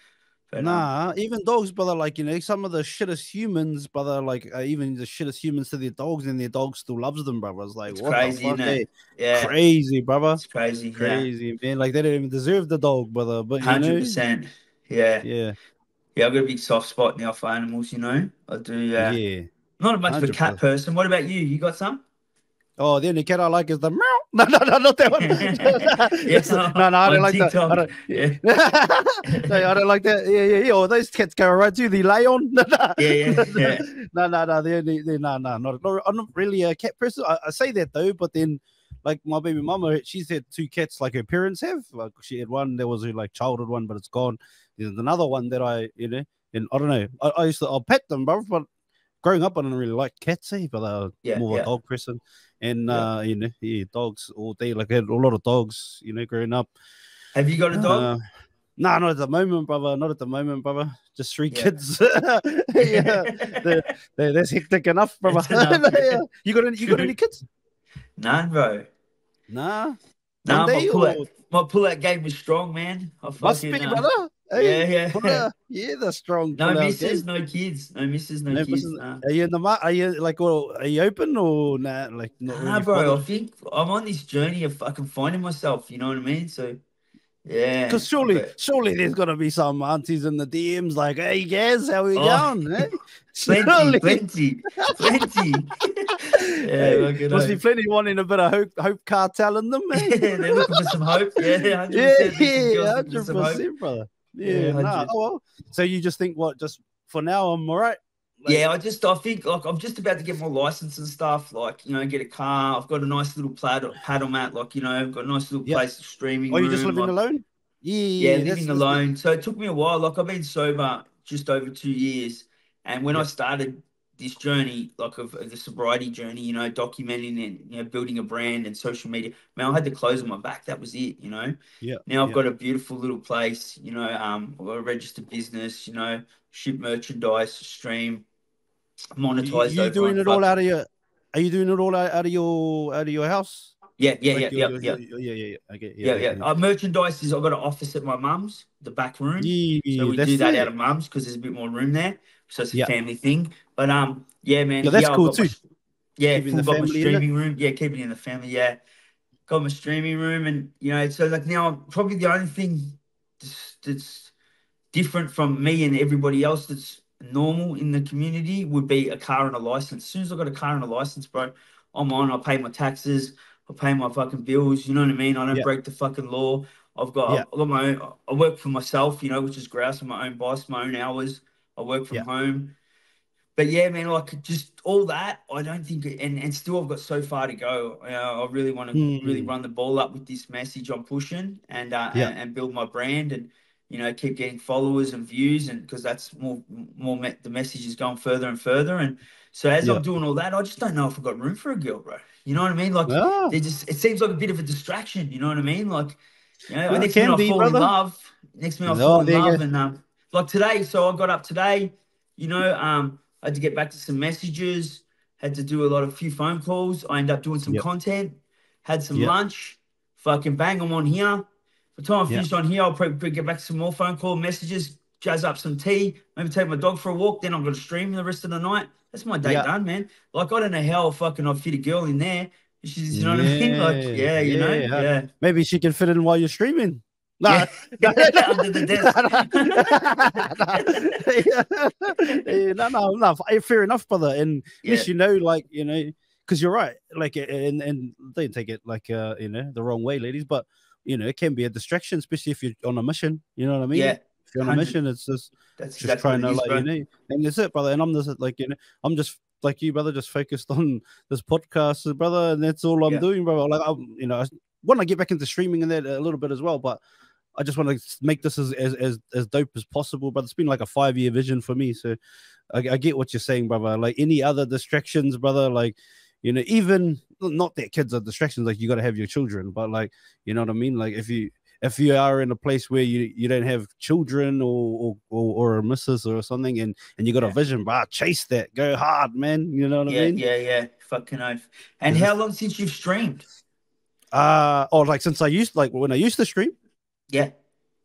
Nah, even dogs, brother. Like you know, some of the shittest humans, brother. Like uh, even the shittest humans to their dogs, and their dog still loves them, brother. It's like It's what crazy, the fuck? isn't it? yeah, Crazy, brother. it's crazy. Yeah, Crazy, man. Like they don't even deserve the dog, brother. But hundred percent, Yeah. yeah, Yeah, I've got a big soft spot now for animals, you know. I do. Uh, yeah. Not much of a cat person. What about you? You got some? Oh, the only cat I like is the meow. *laughs* No, no, no, not that one. *laughs* Yes, *laughs* no, no, I don't like that. I don't, Yeah. no, I don't like that. Yeah, yeah, yeah. Oh, those cats go right to the lion. no, no, Yeah, yeah, yeah. no, no, no. They're, they're, no, no, not, not. I'm not really a cat person. I, I say that though, but then, like my baby mama, she's had two cats like her parents have. Like she had one that was her like childhood one, but it's gone. There's another one that I, you know, and I don't know. I, I used to, I'll pet them, bro, but growing up, I didn't really like cats, eh? But uh, Yeah, more yeah. a dog person. And Yeah. uh, you know, yeah, dogs all day. Like I had a lot of dogs, you know, growing up. Have you got a dog? Uh, no, not at the moment, brother. Not at the moment, brother. Just three Yeah. kids. *laughs* yeah, *laughs* they- they- that's hectic enough, brother. *laughs* Enough. Yeah. You got any? You got any kids? None, bro. Nah. Nah, my pull, out, my pull out game was strong, man. I Must be, uh, brother. Hey, yeah, yeah. yeah, the strong. No misses, no kids. No misses, no, No kids. Nah. Are you in the Are you like, well, are you open or nah? Like, not Nah, really bro. I think I'm on this journey of fucking finding myself. You know what I mean? So, yeah. Because surely, but surely there's got to be some aunties in the DMs like, hey, guys, how we Oh, going? *laughs* Eh? plenty, plenty, plenty. *laughs* yeah, Hey, must be plenty wanting a bit of hope, hope cartel in them, *laughs* man. yeah, they're looking for some hope. Yeah, 100%. yeah, yeah, hundred for some hope. percent, brother. Yeah, Yeah, nah. Oh well. So you just think what? Just for now, I'm all right. Like, Yeah, I just I think like I'm just about to get my license and stuff. Like you know, get a car. I've got a nice little paddle paddle mat. Like you know, I've got a nice little Yeah. place streaming. Are you just living like- alone? Yeah, Yeah, living alone. So it took me a while. Like I've been sober just over two years, and when I started this journey, like of, of the sobriety journey, you know, documenting and you know building a brand and social media. Man, I had the clothes on my back. That was it. You know. Yeah. Now I've yeah. got a beautiful little place. You know, um, I've got a registered business. You know, ship merchandise, stream, monetize. you over doing it all out of your? Are you doing it all out, out of your out of your house? Yeah, yeah, Like yeah, your- yeah, your- yeah. your- yeah, yeah, yeah. Okay, Yeah, yeah. Uh, merchandise is I've got an office at my mum's, the back room. Yeah, So we do that it. out of mum's because there's a bit more room there. So it's a Yeah. family thing. But um, yeah, man. Yeah, that's I've cool got my- too. yeah, Keeping the got my streaming room. Yeah, keeping it in the family. Yeah, got my streaming room, and you know, so like now, probably the only thing that's, that's different from me and everybody else that's normal in the community would be a car and a license. As soon as I got a car and a license, bro, I'm on. I pay my taxes. I pay my fucking bills. You know what I mean? I don't Yeah. break the fucking law. I've got, Yeah. I've got my own. I work for myself. You know, which is grouse. I'm my own boss. My own hours. I work from Yeah. home. But yeah, man, like just all that, I don't think, and, and still I've got so far to go. You know, I really want to Hmm. really run the ball up with this message I'm pushing and, uh, Yeah. and and build my brand and you know keep getting followers and views and because that's more more me- the message is going further and further and so as Yeah. I'm doing all that, I just don't know if I've got room for a girl, bro. You know what I mean? Like Ah, they just it seems like a bit of a distraction. You know what I mean? Like you know, Well, it next minute I fall brother. in love. Next minute I fall in there you love, go. and um, like today, so I got up today. You know, um, I had to get back to some messages. Had to do a lot of few phone calls. I ended up doing some Yep. content. Had some Yep. lunch. Fucking bang, I'm on here. By the time I Yep. finished on here, I'll probably get back to some more phone call messages. Jazz up some tea. Maybe take my dog for a walk. Then I'm gonna stream the rest of the night. That's my day Yeah. done, man. Like I don't know how fucking I'd fit a girl in there. She's, you know what I mean? *laughs* Like, Yeah, yeah, you know, yeah. yeah. maybe she can fit in while you're streaming. Nah, Yeah. *laughs* Under the desk. Yeah, no, no, no. eh, Fair enough, brother. And Yeah. yes, you know, like you know, because you're right. Like, and and don't take it like uh, you know, the wrong way, ladies. But you know, it can be a distraction, especially if you're on a mission. You know what I mean? Yeah, If you're on a mission, it's just that's just exactly trying to it is, like bro. you know, and that's it, brother. And I'm just like you know, I'm just like you, brother, just focused on this podcast, brother, and that's all I'm Yeah. doing, brother. Like I'm, you know, I want to get back into streaming and that a little bit as well, but I just want to make this as as as, as dope as possible. But it's been like a five year vision for me, so I, I get what you're saying, brother. Like any other distractions, brother, like. You know, even not that kids are distractions, like you got to have your children, but like, you know what I mean? Like, if you if you are in a place where you you don't have children or or, or, a missus or something and and you got a vision but chase that go hard man you know what i mean yeah, yeah. Fucking oath. And how long since you've streamed? uh oh like since i used like when i used to stream Yeah.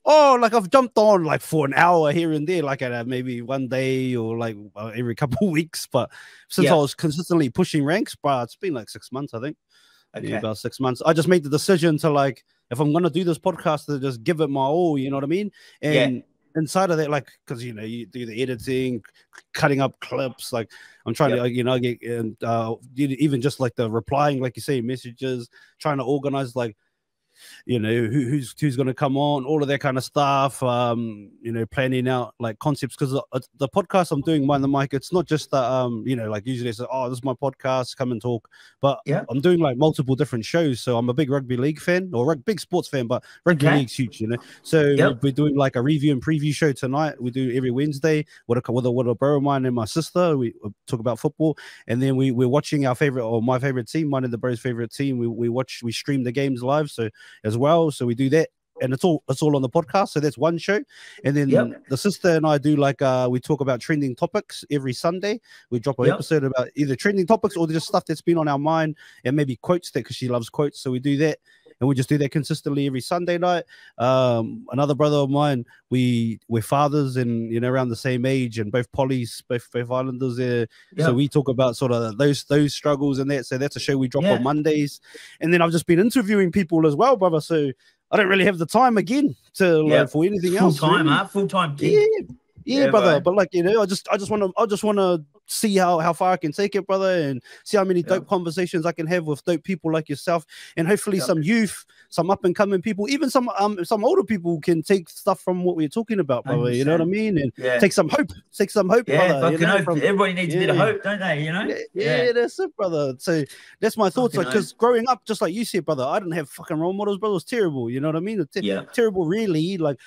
oh like i've jumped on like for an hour here and there like at a, maybe one day or like uh, every *laughs* couple of weeks but since Yeah. i was consistently pushing ranks but it's been like six months i think Okay. yeah, about six months. I just made the decision to like, if I'm gonna do this podcast, to just give it my all. You know what I mean? Yeah. And inside of that, like, because you know, you do the editing, cutting up clips. Like, I'm trying Yep. to, like, you know, get and uh, even just like the replying, like you say, messages, trying to organize like. You know who, who's who's going to come on, all of that kind of stuff. Um, you know, planning out like concepts because the, uh, the podcast I'm doing, mind the mic. It's not just that. Um, you know, like usually it's like, oh, this is my podcast, come and talk. But Yeah. I'm doing like multiple different shows. So I'm a big rugby league fan or rug- big sports fan, but rugby Okay. league's huge, you know. So Yep. we're doing like a review and preview show tonight. We do every Wednesday with a with a, with a bro of mine and my sister. We uh, talk about football, and then we we're watching our favorite or my favorite team, mine and the bros' favorite team. We we watch we stream the games live, so as well. So we do that. And it's all it's all on the podcast, so that's one show. And then Yep. the sister and I do like uh we talk about trending topics every Sunday. We drop an Yep. episode about either trending topics or just stuff that's been on our mind and maybe quotes that because she loves quotes. So we do that and we just do that consistently every Sunday night. Um, another brother of mine, we we're fathers and you know around the same age and both polys, both both islanders there. Yeah. So we talk about sort of those those struggles and that. So that's a show we drop Yeah. on Mondays. And then I've just been interviewing people as well, brother. So I don't really have the time again to like, Yeah. for anything Full else. time, really. huh? Full time Yeah. Yeah, Yeah, brother. bro. But like you know, I just I just want to I just want to see how how far I can take it, brother, and see how many Yeah. dope conversations I can have with dope people like yourself, and hopefully Yeah. some youth, some up and coming people, even some um some older people can take stuff from what we're talking about, brother. You know what I mean? And Yeah. take some hope, take some hope, yeah, brother. you know, from- Everybody needs a bit of hope, don't they? You know? yeah, that's it, brother. So that's my thoughts. Like, because growing up, just like you said, brother, I didn't have fucking role models, brother. It was terrible. You know what I mean? Te- Yeah. terrible, really. Like,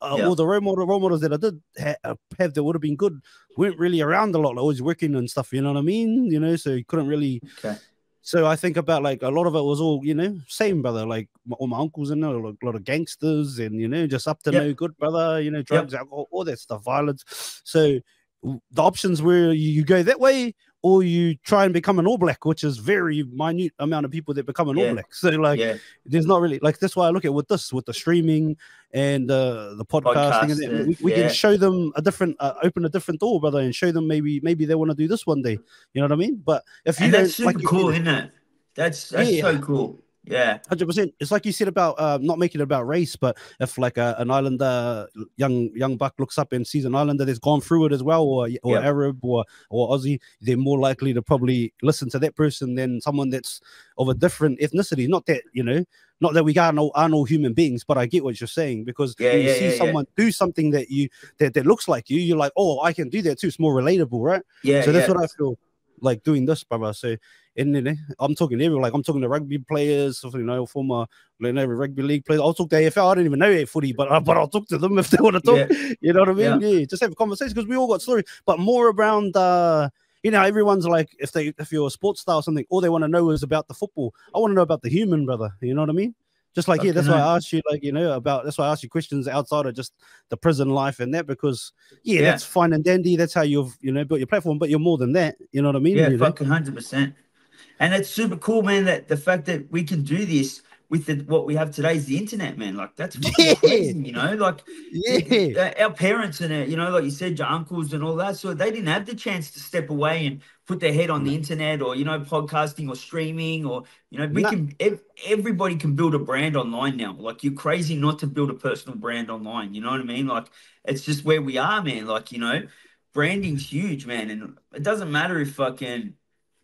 uh, Yeah. all the role, model, role models that I did ha- uh, have that would have been good weren't really around a lot. I was working and stuff. You know what I mean? You know, so you couldn't really. Okay. So I think about like a lot of it was all you know same brother like my, all my uncles and a lot, of gangsters and you know just up to Yep. no good brother you know drugs alcohol all that stuff violence so the options where you, you go that way or you try and become an all black which is very minute amount of people that become an all black *laughs* so like yeah. there's not really like that's why I look at with this with the streaming and uh, the podcasting and we, we yeah. can show them a different uh, open a different door brother and show them maybe maybe they want to do this one day you know what I mean but if you And that's super like you cool, isn't it? That's that's Yeah. so cool. Yeah. Hundred percent. It's like you said about uh, not making it about race, but if like a, an islander young young buck looks up and sees an islander that's gone through it as well, or or Yeah. Arab or or Aussie, they're more likely to probably listen to that person than someone that's of a different ethnicity. Not that you know, not that we aren't all, aren't all human beings, but I get what you're saying because Yeah, when you yeah, see yeah, someone do something that you that, that looks like you, you're like, oh, I can do that too. It's more relatable, right? Yeah. so that's what I feel like doing this, brother. So, and then eh, I'm talking to everyone, like I'm talking to rugby players, you know, former you know, rugby league players. I'll talk to AFL. I don't even know a footy, but uh, but I'll talk to them *laughs* if they want to talk. You know what I mean? Yeah. just have a conversation because we all got stories, but more around. uh you know, everyone's like, if they if you're a sports star or something, all they want to know is about the football. I want to know about the human, brother. You know what I mean? Just like yeah, that's why I asked you, like you know, about that's why I asked you questions outside of just the prison life and that because yeah, Yeah. that's fine and dandy. That's how you've you know built your platform, but you're more than that. You know what I mean? Yeah, know? fucking hundred percent. And it's super cool, man. That the fact that we can do this with the, what we have today is the internet, man. Like that's *laughs* Yeah. crazy, you know. Like yeah, uh, our parents and uh, you know, like you said, your uncles and all that. So they didn't have the chance to step away and put their head on the internet or you know, podcasting or streaming or you know, we Nah. can. Ev- everybody can build a brand online now. Like you're crazy not to build a personal brand online. You know what I mean? Like it's just where we are, man. Like you know, branding's huge, man, and it doesn't matter if fucking.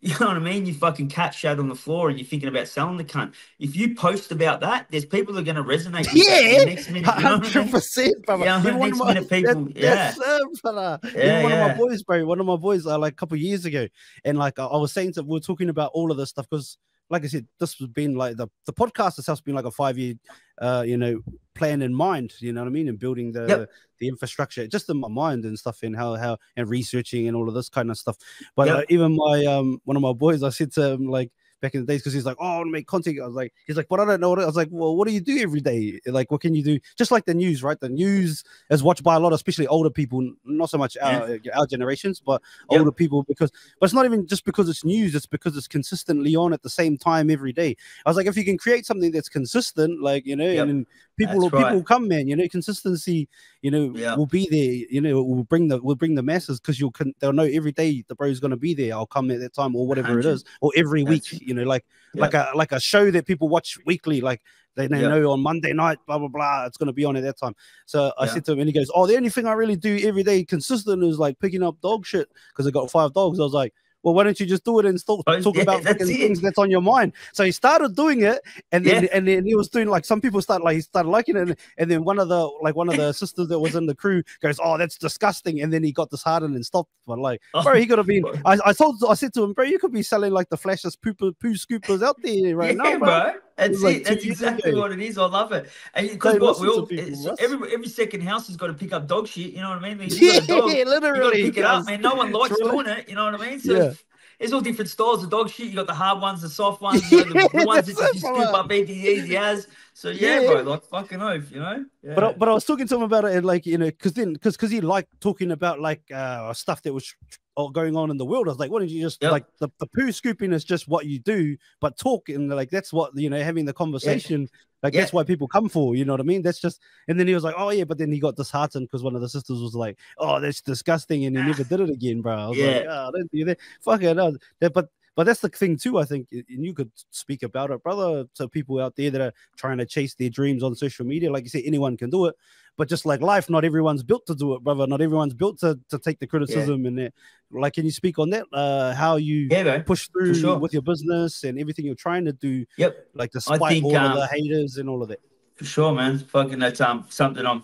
*laughs* You know what I mean? You fucking cat shat on the floor and you're thinking about selling the cunt. If you post about that, there's people that are going to resonate. with Yeah, next minute. You know what I hundred mean? percent, brother. Yeah, Even one next of my- minute people- that- yeah. that's it, brother. Yeah, one of my boys, bro. One of my boys, uh, like a couple years ago, and like I, I was saying to, we were talking about all of this stuff because, like I said, this has been like the the podcast itself's been like a five year, uh, you know, plan in mind. You know what I mean, and building the Yep. the infrastructure just in my mind and stuff, and how how and researching and all of this kind of stuff. But Yep. uh, even my um one of my boys, I said to him like back in the days because he's like, oh, I want to make content. I was like, he's like, but I don't know what. it-" I was like, well, what do you do every day? Like, what can you do? Just like the news, right? The news is watched by a lot, especially older people, not so much our, our generations, but Yep. older people. Because, but it's not even just because it's news; it's because it's consistently on at the same time every day. I was like, if you can create something that's consistent, like you know, Yep. and then people will right. people will come, man. You know, consistency, you know, Yeah. will be there. You know, will bring the will bring the masses because you'll con- they'll know every day the bro's gonna be there. I'll come at that time or whatever it Hundred. is, or every week. That's- You know, like Yeah. like a like a show that people watch weekly, like. They, they Yeah. know on Monday night, blah blah blah. It's gonna be on at that time. So I Yeah. said to him, and he goes, "Oh, the only thing I really do every day consistent is like picking up dog shit because I got five dogs." I was like, "Well, why don't you just do it and talk, Oh, talk yeah, about that's things that's on your mind?" So he started doing it, and then Yeah. and then he was doing like some people start like he started liking it, and, and then one of the like one of the *laughs* sisters that was in the crew goes, "Oh, that's disgusting," and then he got disheartened and stopped. But like, Oh, bro, he could have been. I, I told I said to him, bro, you could be selling like the flashiest poo poo scoopers out there right *laughs* yeah, now, bro. bro. That's like it. That's exactly what it is. I love it. And because what we all, people, every every second house has got to pick up dog shit. You know what I mean? Yeah, a you got to literally. pick it up, man. No one likes doing it. You know what I mean? So Yeah. there's all different styles of dog shit. You got the hard ones, the soft *laughs* ones, you know, the, ones that it, scoop up easy, easy as. So yeah, Yeah. bro, like fucking oath, you know. Yeah. But I, but I was talking to him about it, and like you know, because then because because he liked talking about like uh stuff that was all going on in the world. I was like, why don't you just Yep. like the, the poo scooping is just what you do, but talk and like that's what you know, having the conversation, like Yeah. that's why people come for. You know what I mean? That's just. And then he was like, oh yeah, but then he got disheartened because one of the sisters was like, oh that's disgusting, and he never *sighs* did it again, bro. I was like, oh, don't do that. Fuck it. Uh, no." But but that's the thing too. I think, and you could speak about it, brother, to people out there that are trying to chase their dreams on social media. Like you said, anyone can do it, but just like life, not everyone's built to do it, brother. Not everyone's built to, to take the criticism yeah. and that. Like, can you speak on that? Uh, how you yeah, push through sure. with your business and everything you're trying to do. Yep. Like despite think, all um, of the haters and all of that. For sure, man. Fucking that's um something I'm,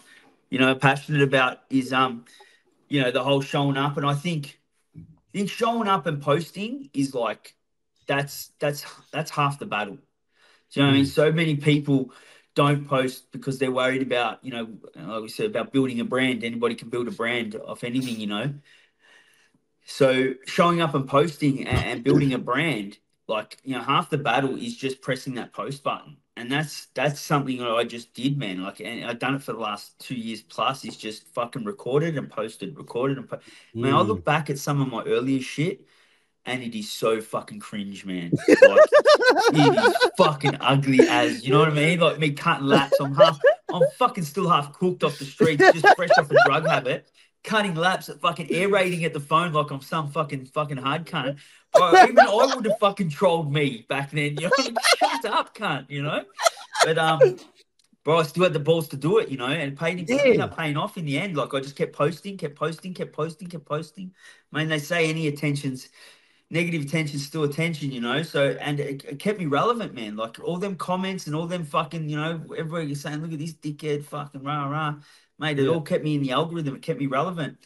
you know, passionate about is um, you know, the whole showing up, and I think, I think showing up and posting is like, that's that's that's half the battle. Do you know what I mean? Mm. So many people don't post because they're worried about, you know, like we said about building a brand. Anybody can build a brand off anything, you know. So showing up and posting and, and building a brand, like you know, half the battle is just pressing that post button, and that's that's something that I just did, man. Like, and I've done it for the last two years plus. Is just fucking recorded and posted, recorded and. Po- mm. Man, I look back at some of my earlier shit and it is so fucking cringe, man. *laughs* Like, it is fucking ugly as you know what I mean. Like me cutting laps. I'm half. I'm fucking still half cooked off the streets, just fresh off a drug habit. Cutting laps at fucking aerating *laughs* at the phone like I'm some fucking fucking hard cunt. *laughs* Bro, even I would have fucking trolled me back then. You know, *laughs* shut up, cunt. You know, but um, bro, I still had the balls to do it. You know, and paid yeah. ended up paying off in the end. Like I just kept posting, kept posting, kept posting, kept posting. I mean, they say any attention's negative attention still attention, you know. So and it, it, kept me relevant, man. Like all them comments and all them fucking, you know, everybody saying, "Look at this dickhead, fucking rah rah," mate. It yeah. all kept me in the algorithm. It kept me relevant.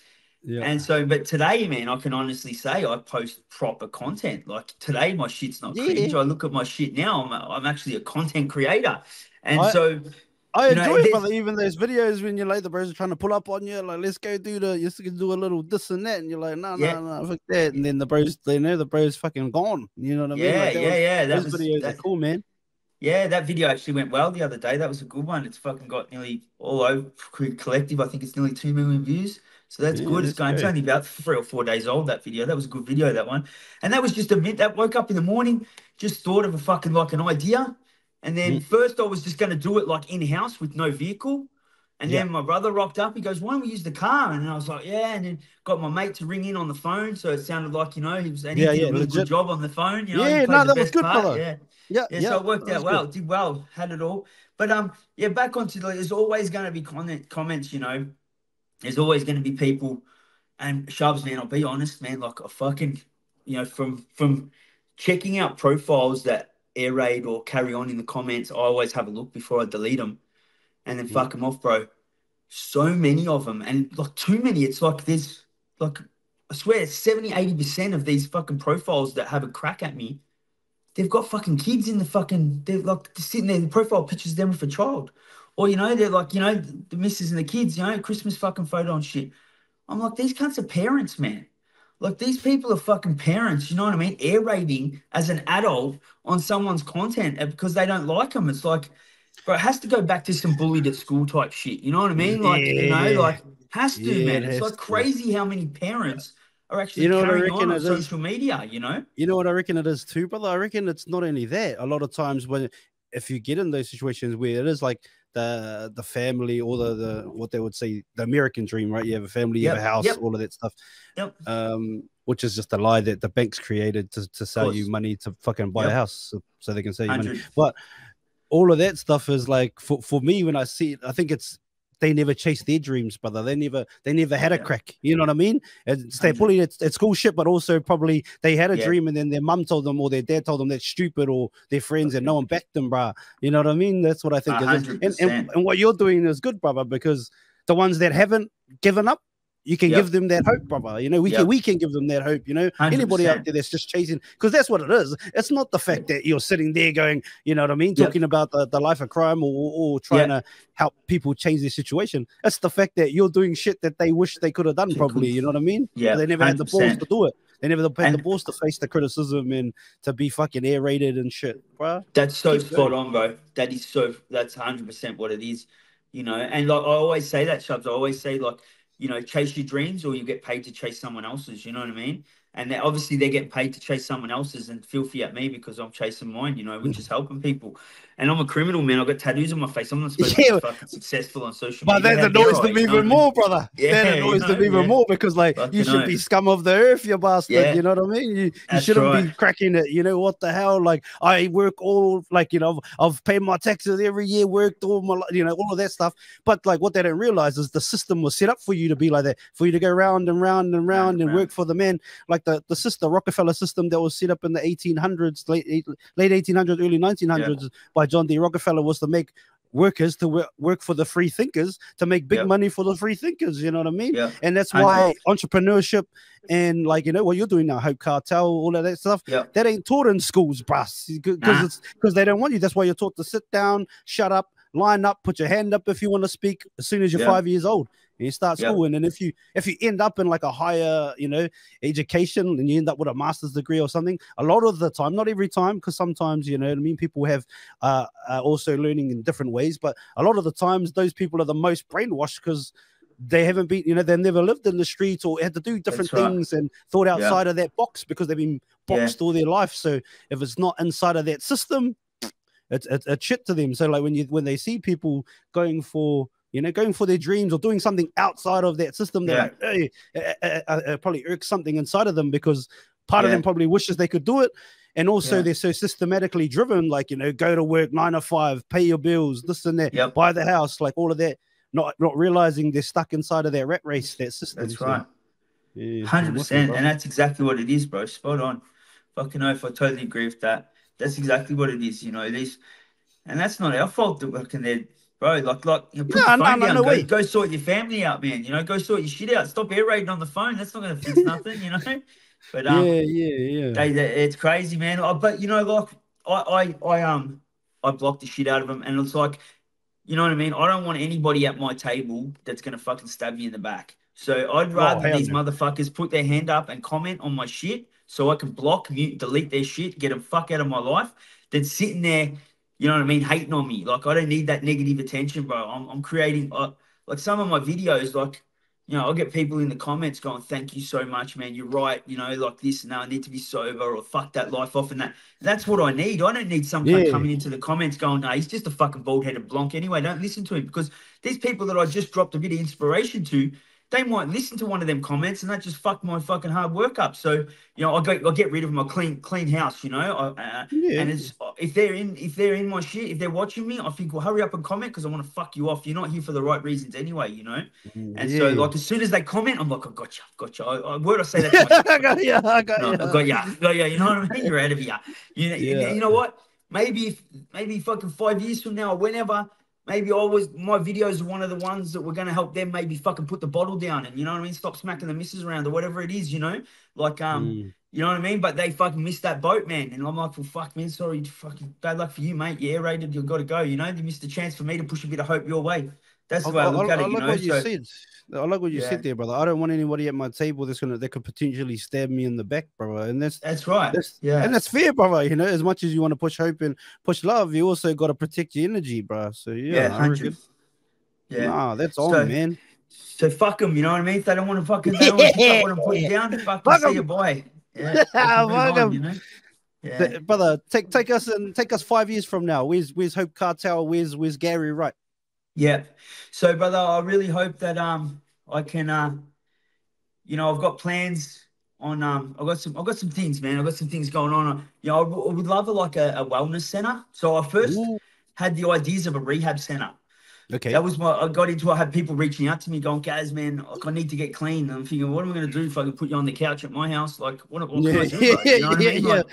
Yeah. And so, but today, man, I can honestly say I post proper content. Like today, my shit's not yeah. cringe. I look at my shit now. I'm, I'm actually a content creator, and I, so I enjoy know, it, brother. Even those videos when you're like the bros are trying to pull up on you, like let's go do the, you can do a little this and that, and you're like, no, no, no, fuck that. And then the bros, they know the bros fucking gone. You know what I mean? Yeah, like, yeah, was, yeah. That those was, videos that, are cool, man. Yeah, that video actually went well the other day. That was a good one. It's fucking got nearly all over collective. I think it's nearly two million views. So that's yeah, good. That's it's going. It's only about three or four days old. That video. That was a good video. That one. And that was just a minute. That woke up in the morning, just thought of a fucking like an idea and then mm. first I was just going to do it like in house with no vehicle. And yeah. then my brother rocked up. He goes, "Why don't we use the car?" And I was like, "Yeah." And then got my mate to ring in on the phone, so it sounded like you know he was and he yeah, did yeah, a really good job on the phone. You know, yeah, no, that was good, part. Yeah, yeah, yeah. So it worked out well. Good. Did well. Had it all. But um, yeah. Back onto the. There's always going to be comment comments. You know, there's always going to be people. And Shubz, man, I'll be honest, man. Like a fucking, you know, from from checking out profiles that air raid or carry on in the comments, I always have a look before I delete them and then mm-hmm. fuck them off, bro. So many of them, and like too many. It's like there's like I swear 70, 80% of these fucking profiles that have a crack at me, they've got fucking kids in the fucking they're like sitting there, the profile pictures them with a child. Or you know, they're like, you know, the missus and the kids, you know, Christmas fucking photo and shit. I'm like, these cunts are parents, man. Like these people are fucking parents, you know what I mean? Air raiding as an adult on someone's content uh, because they don't like them. It's like, bro, it has to go back to some bullied at school type shit. You know what I mean? Like, yeah. you know, like has to, yeah, man. It's like crazy how many parents are actually you know carrying on on social media, you know? You know what I reckon it is too, brother? I reckon it's not only that. A lot of times when if you get in those situations where it is like the the family or the, the what they would say the American dream, right? You have a family, you yep. have a house, yep. all of that stuff. Yep. Um, which is just a lie that the banks created to, to sell you money to fucking buy yep. a house so, so, they can sell you 100. money. But all of that stuff is like for, for me when I see it, I think it's they never chased their dreams, brother. They never they never had a crack. You know what I mean? It's they bullied it's, it's cool shit, but also probably they had a yeah. dream and then their mum told them or their dad told them that's stupid or their friends okay. and no one backed them, bro. You know what I mean? That's what I think. And, and, and what you're doing is good, brother, because the ones that haven't given up you can yep. give them that hope, brother. You know, we yep. can we can give them that hope. You know, 100%. anybody out there that's just chasing, because that's what it is. It's not the fact that you're sitting there going, you know what I mean, talking yep. about the, the life of crime or, or trying to help people change their situation. It's the fact that you're doing shit that they wish they could have done, probably. You know what I mean? Yeah, they never 100%. had the balls to do it. They never had the balls to face the criticism and to be fucking air rated and shit, bro. That's so Keep spot going. on, bro. That is so. That's hundred percent what it is. You know, and like I always say that, Shubz. I always say like you know, chase your dreams or you get paid to chase someone else's. You know what I mean? And they're, obviously they're getting paid to chase someone else's and filthy at me because I'm chasing mine, you know, which mm. is helping people. And I'm a criminal, man. I've got tattoos on my face. I'm not supposed Yeah. to be *laughs* fucking successful on social But media. that How dare annoys them you know even what I mean? more, brother. *laughs* Yeah, that you annoys know, them even yeah. more because, like, Fucking you should be scum of the earth, you bastard. Yeah. You know what I mean? You, you shouldn't be cracking it. You know what the hell? Like, I work all, like, you know, I've, I've paid my taxes every year, worked all my, you know, all of that stuff. But like, what they don't realize is the system was set up for you to be like that, for you to go round and round and round and work for the man. Like the the system, Rockefeller system that was set up in the 1800s, late late 1800s, early 1900s by John D. Rockefeller was to make workers to work, for the free thinkers to make big money for the free thinkers. You know what I mean? Yeah. And that's why entrepreneurship and like you know what you're doing now, Hope Cartel, all of that stuff, Yep. that ain't taught in schools, bruss. Because Nah. it's because they don't want you. That's why you're taught to sit down, shut up, line up, put your hand up if you want to speak as soon as you're Yeah. five years old. And you start Yeah. school, and then if you if you end up in like a higher, you know, education, and you end up with a master's degree or something, a lot of the time, not every time, because sometimes you know, what I mean, people have uh, uh also learning in different ways, but a lot of the times, those people are the most brainwashed because they haven't been, you know, they've never lived in the streets or had to do different right. things and thought Yeah. outside of that box because they've been Yeah. boxed all their life. So if it's not inside of that system, *tsk* it's it's it's shit to them. So like when you when they see people going for you know going for their dreams or doing something outside of that system, they're Yeah. like, hey, it, it- it- it probably irks something inside of them because part of them probably wishes they could do it. And also Yeah. they're so systematically driven, like you know, go to work nine to five, pay your bills, this and that, Yep. buy the house, like all of that, not not realizing they're stuck inside of that rat race, that system. That's So, right. yeah, Hundred wicked, percent, bro. and that's exactly what it is, bro. Spot on. Fucking oath, I totally agree with that. That's exactly what it is. You know, these, and that's not our fault that fucking they're, bro. Like, like, you know, put No, no, no, down. no go, go sort your family out, man. You know, go sort your shit out. Stop air raiding on the phone. That's not going to fix *laughs* nothing. You know, but um, yeah, yeah, yeah. they, they, it's crazy, man. Uh, But you know, like I, I, I um, I blocked the shit out of them, and it's like, you know what I mean. I don't want anybody at my table that's gonna fucking stab me in the back. So I'd rather hell these motherfuckers put their hand up and comment on my shit, so I can block, mute, delete their shit, get them fuck out of my life, than sitting there, you know what I mean, hating on me. Like I don't need that negative attention, bro. I'm, I'm creating, uh, like some of my videos, like you know, I'll get people in the comments going, "Thank you so much, man. You're right. You know, like this and that. I need to be sober or fuck that life off and that." That's what I need. I don't need some Yeah. coming into the comments going, "No, he's just a fucking bald-headed blonk." Anyway, don't listen to him because these people that I just dropped a bit of inspiration to, they might listen to one of them comments and that just fucked my fucking hard work up. So you know, I get I get rid of my clean clean house. You know, I, uh, Yeah. and it's if they're in if they're in my shit, if they're watching me, I think, well, hurry up and comment because I want to fuck you off. You're not here for the right reasons anyway. You know. And so, like, as soon as they comment, I'm like, I got you, got you. I, I, word I say that myself. *laughs* I got ya, I got No, ya. I got ya, got ya. You know what I mean? You're out of here. You know, you- Yeah. you know what? Maybe if maybe fucking five years from now, or whenever, maybe I was my videos are one of the ones that were gonna help them maybe fucking put the bottle down and you know what I mean, stop smacking the misses around or whatever it is, you know, like um. Mm. You know what I mean? But they fucking missed that boat, man. And I'm like, well, fuck, man. Sorry, fucking bad luck for you, mate. You aerated, you've got to go. You know, you missed a chance for me to push a bit of hope your way. That's the way I, look at it, you like know. what you So, said. I like what you Yeah. said there, brother. I don't want anybody at my table that's gonna that could potentially stab me in the back, brother. And that's that's right. that's yeah. and that's fair, brother. You know, as much as you want to push hope and push love, you also got to protect your energy, bro. So yeah, yeah, reckon-. Yeah. Nah, that's on, So- man. So fuck them, you know what I mean? If they don't want to fucking, they don't want to *laughs* pick up what I'm putting down, Fuck say 'em. your boy. *laughs* Yeah, Fuck on, 'em. you know? Yeah. Brother, take take us and take us five years from now. Where's where's Hope Cartel? Where's where's Garry Wright? Yeah. So, brother, I really hope that um I can uh you know I've got plans on um I've got some I've got some things, man. I've got some things going on. You know, I, w- I would love a, like a, a wellness center. So I first Ooh, had the ideas of a rehab center. okay. That was my I got into. I had people reaching out to me, going, "Guys, man, like, I need to get clean." And I'm thinking, what am I going to do if I can put you on the couch at my house? Like, what, what can I do? bro? You know what I Yeah, mean? *laughs* yeah, Like,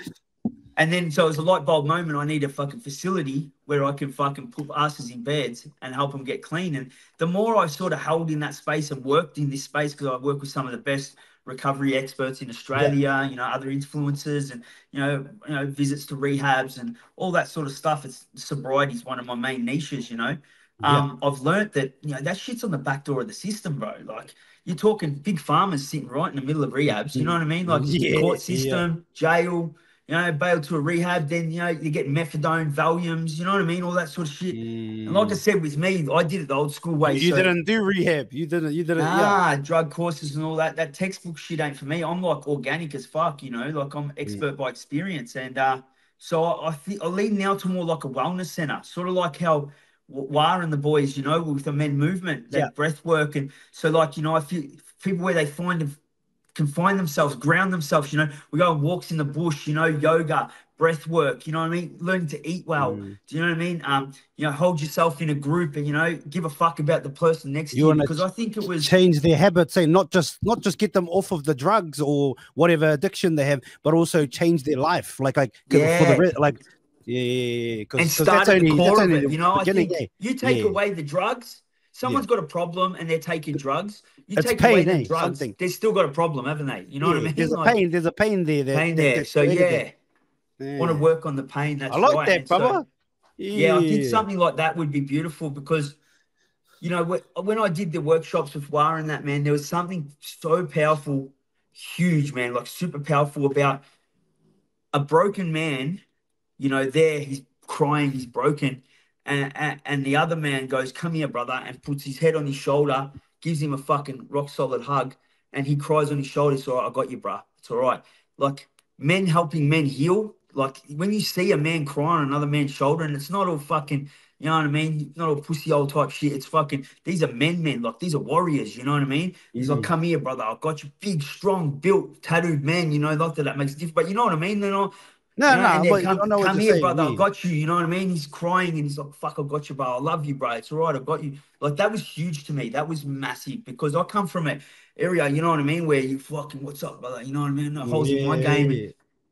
and then so it was a light bulb moment. I need a fucking facility where I can fucking put asses in beds and help them get clean. And the more I sort of held in that space and worked in this space, because I work with some of the best recovery experts in Australia, you know, other influencers and you know, you know, visits to rehabs and all that sort of stuff. It's sobriety is one of my main niches, you know. Yeah. Um, I've learnt that you know that shit's on the back door of the system, bro. Like you're talking big farmers sitting right in the middle of rehabs. You know what I mean? Like *laughs* Yeah, court yeah. system, jail. You know, bail to a rehab. Then you know you get methadone, Valiums. You know what I mean? All that sort of shit. And like I said, with me, I did it the old school way. Mm. you so- didn't do rehab. You didn't. You didn't. Yeah. Drug courses and all that. That textbook shit ain't for me. I'm like organic as fuck, you know, like I'm expert by experience. And uh So I, I think I lean now to more like a wellness center, sort of like how Wah and the boys, you know, with the men movement, that Yeah. breath work, and so like you know, if you people where they find can find themselves, ground themselves. You know, we go on walks in the bush, you know, yoga, breath work. You know what I mean? Learning to eat well. Mm. Do you know what I mean? Um, you know, hold yourself in a group, and you know, give a fuck about the person next to You you wanna because I think it was change their habits and not just not just get them off of the drugs or whatever addiction they have, but also change their life. Like like 'cause for Yeah. the re- like yeah, yeah, because and that's start at only the core of it. You know, I think eh? you take Yeah. away the drugs. Someone's got a problem and they're taking drugs. You It's take away pain, the eh? drugs, Something. they've still got a problem, haven't they? You know what I mean? There's a *laughs* pain. There's a pain there. That, pain there. So yeah, there. want to work on the pain. That's I like right. that, And so- brother. yeah, I think something like that would be beautiful because, you know, when I did the workshops with Wara and that man, there was something so powerful, huge, man, like super powerful about a broken man. You know, there he's crying, he's broken, and, and and the other man goes, "Come here, brother," and puts his head on his shoulder, gives him a fucking rock solid hug, and he cries on his shoulder. It's all right, I got you, bruh. It's all right. Like men helping men heal. Like when you see a man cry on another man's shoulder, and it's not all fucking, you know what I mean? Not all pussy old type shit. It's fucking. These are men, men. Like these are warriors. You know what I mean? He's like, Mm. come here, brother. I got you, big, strong, built, tattooed man. You know, not that that makes a difference, but you know what I mean? They're not. No, no, then but come, I know what come here, saying, brother. I yeah. got you. You know what I mean? He's crying and he's like, "Fuck, I got you, bro. I love you, bro. It's all right. I got you." Like that was huge to me. That was massive because I come from an area, you know what I mean, where you fucking, "What's up, brother?" You know what I mean? The holes in my game. And, Yeah.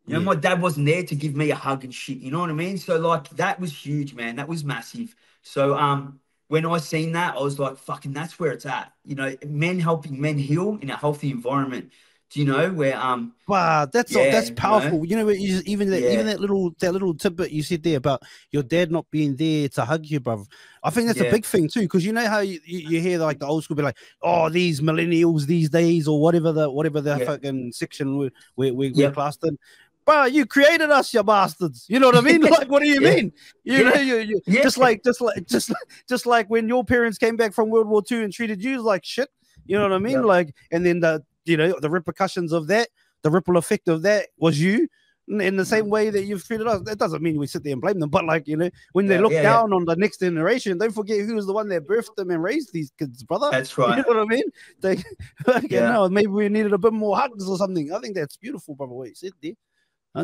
you know, my dad wasn't there to give me a hug and shit. You know what I mean? So like that was huge, man. That was massive. So um, when I seen that, I was like, "Fucking, that's where it's at." You know, men helping men heal in a healthy environment. Do you know where um Wow, that's Yeah, that's you know? powerful. You know, you just, even that Yeah. even that little that little tidbit you said there about your dad not being there to hug you, brother. I think that's a big thing too, because you know how you, you, hear like the old school be like, "Oh, these millennials these days," or whatever the whatever the Yeah. fucking section we we we we're classed in. Bro, you created us, you bastards. You know what I mean? *laughs* Like, what do you Yeah. mean? You know, you, you Yeah. just like just like just just like when your parents came back from World War II and treated you like shit. You know what I mean? Like, and then the you know the repercussions of that, the ripple effect of that was you. In the Mm. same way that you've treated us, that doesn't mean we sit there and blame them. But like you know, when they Yeah, look yeah, yeah. down on the next generation, don't forget who was the one that birthed them and raised these kids, brother. that's right. *laughs* You know what I mean? They, *laughs* like, you know, maybe we needed a bit more hugs or something. I think that's beautiful, brother. What you said there.